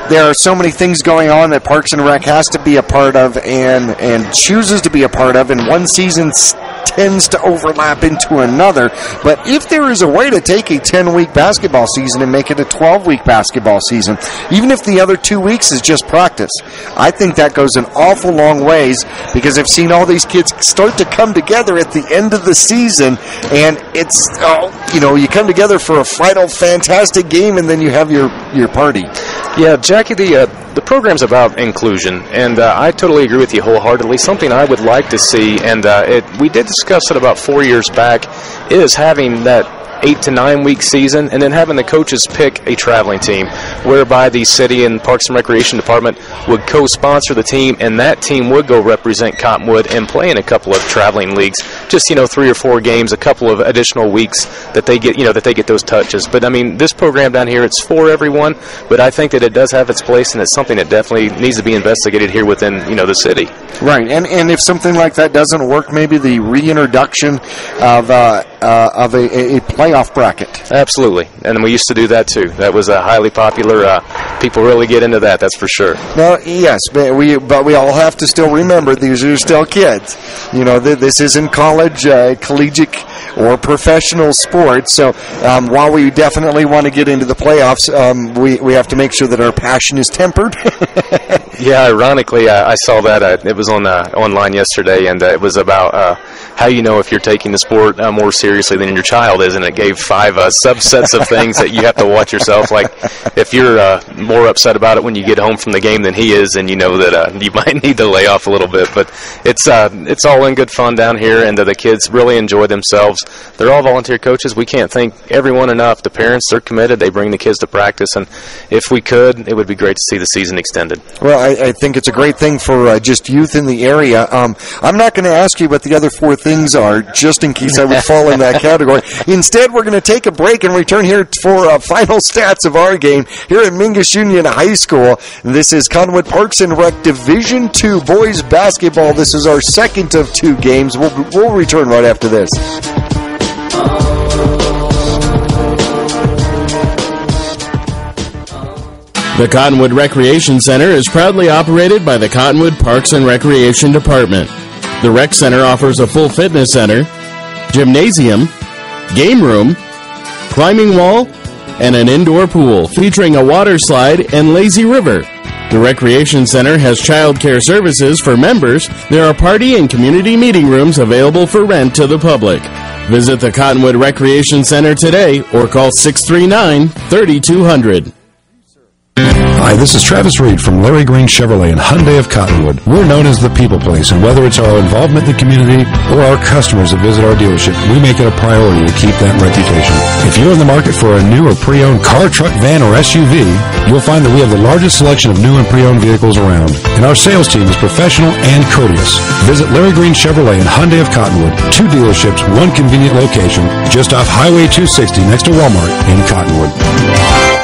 there are so many things going on that Parks and Rec has to be a part of and and chooses to be a part of. And one season s- tends to overlap into another. But if there is a way to take a 10 week basketball season and make it a 12 week basketball season, even if the other two weeks is just practice, I think that goes an awful long ways because I've seen all these kids start to come together at the end of the season, and it's, oh, you know, you come together for a final fantastic game and then you have your, your party. Yeah, Jackie, the uh, the program's about inclusion, and uh, I totally agree with you wholeheartedly. Something I would like to see, and uh, it, we did discuss it about four years back, is having that eight to nine week season, and then having the coaches pick a traveling team, whereby the city and Parks and Recreation Department would co-sponsor the team, and that team would go represent Cottonwood and play in a couple of traveling leagues. Just you know, three or four games, a couple of additional weeks that they get, you know, that they get those touches. But I mean, this program down here, it's for everyone, but I think that it does have its place, and it's something that definitely needs to be investigated here within you know the city. Right, and and if something like that doesn't work, maybe the reintroduction of uh, uh, of a, a playoff bracket. Absolutely, and we used to do that too. That was a highly popular. Uh, people really get into that. That's for sure. No, yes, but we but we all have to still remember these are still kids. You know, th- this isn't college, uh, collegiate or professional sports. So um, while we definitely want to get into the playoffs, um, we we have to make sure that our passion is tempered. yeah, ironically, I, I saw that uh, it was on uh, online yesterday, and uh, it was about uh, how you know if you're taking the sport uh, more seriously than your child is, and it gave five uh, subsets of things that you have to watch yourself. Like if you're uh, more upset about it when you get home from the game than he is, then you know that uh, you might need to lay off a little bit. But it's uh, it's all in good fun down here, and uh, the kids really enjoy themselves. They're all volunteer coaches. We can't thank everyone enough. The parents they're committed. They bring the kids to practice, and if we could, it would be great to see the season extended. Well, I, I think it's a great thing for uh, just youth in the area. Um, I'm not going to ask you what the other four things are, just in case I would fall in that category. Instead, we're going to take a break and return here for uh, final stats of our game here at Mingus Union High School. This is Cottonwood Parks and Rec Division Two boys basketball. This is our second of two games. We'll, we'll return right after this. The Cottonwood Recreation Center is proudly operated by the Cottonwood Parks and Recreation Department. The Rec Center offers a full fitness center, gymnasium, game room, climbing wall, and an indoor pool featuring a water slide and lazy river. The Recreation Center has child care services for members. There are party and community meeting rooms available for rent to the public. Visit the Cottonwood Recreation Center today or call 639 3200. Hi, this is Travis Reed from Larry Green Chevrolet and Hyundai of Cottonwood. We're known as the people place, and whether it's our involvement in the community or our customers that visit our dealership, we make it a priority to keep that reputation. If you're in the market for a new or pre-owned car, truck, van, or SUV, you'll find that we have the largest selection of new and pre-owned vehicles around. And our sales team is professional and courteous. Visit Larry Green Chevrolet and Hyundai of Cottonwood, two dealerships, one convenient location, just off Highway 260 next to Walmart in Cottonwood.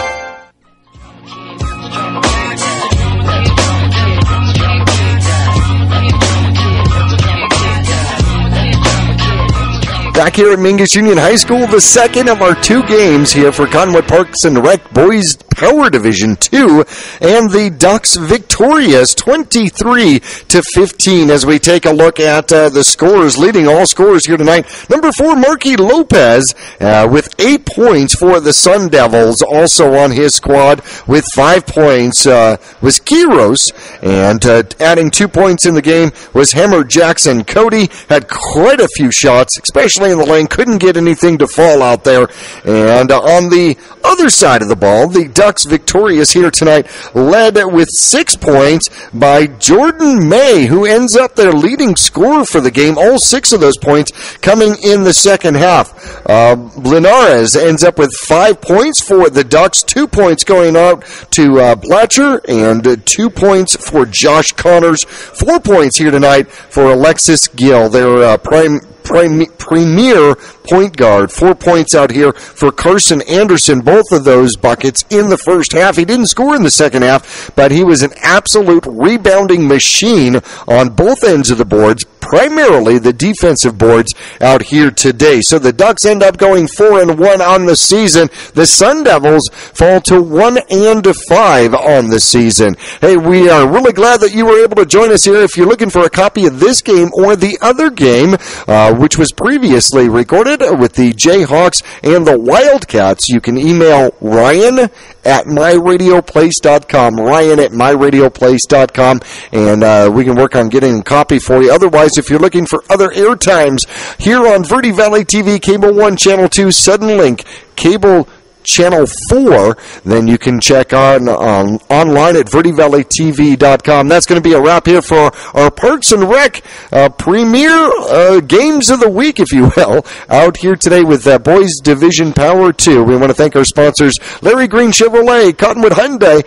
Back here at Mingus Union High School, the second of our two games here for Cottonwood Parks and Rec Boys Power Division 2, and the Ducks victorious 23 to 15 as we take a look at uh, the scores, leading all scores here tonight. Number four, Marky Lopez uh, with eight points for the Sun Devils. Also on his squad with five points uh, was Quiros, and uh, adding two points in the game was Hammer Jackson. Cody had quite a few shots, especially in the lane, couldn't get anything to fall out there. And uh, on the other side of the ball, the Ducks victorious here tonight, led with six points by Jordan May, who ends up their leading scorer for the game. All six of those points coming in the second half. Uh, Linares ends up with five points for the Ducks, two points going out to uh, Blatcher, and two points for Josh Connors. Four points here tonight for Alexis Gill, their uh, prime, premier point guard. Four points out here for Carson Anderson. Both of those buckets in the first half. He didn't score in the second half, but he was an absolute rebounding machine on both ends of the boards primarily the defensive boards out here today. So the Ducks end up going four and one on the season. The Sun Devils fall to one and five on the season. Hey, we are really glad that you were able to join us here. If you're looking for a copy of this game or the other game, uh, which was previously recorded with the Jayhawks and the Wildcats, you can email Ryan at myradioplace.com. Ryan at myradioplace.com. And uh, we can work on getting a copy for you. Otherwise, if you're looking for other air times here on Verde Valley TV, Cable 1, Channel 2, Suddenlink, Cable Channel 4, then you can check on um, online at verdevalleytv.com. That's going to be a wrap here for our Parks and Rec uh, premier uh, games of the week, if you will, out here today with uh, Boys Division Power 2. We want to thank our sponsors, Larry Green Chevrolet, Cottonwood Hyundai,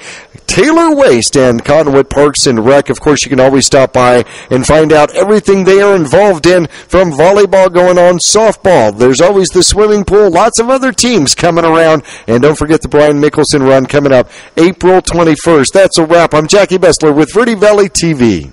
Taylor Waste and Cottonwood Parks and Rec. Of course, you can always stop by and find out everything they are involved in from volleyball going on, softball. There's always the swimming pool, lots of other teams coming around. And don't forget the Brian Mickelson run coming up April 21st. That's a wrap. I'm Jackie Bestler with Verde Valley TV.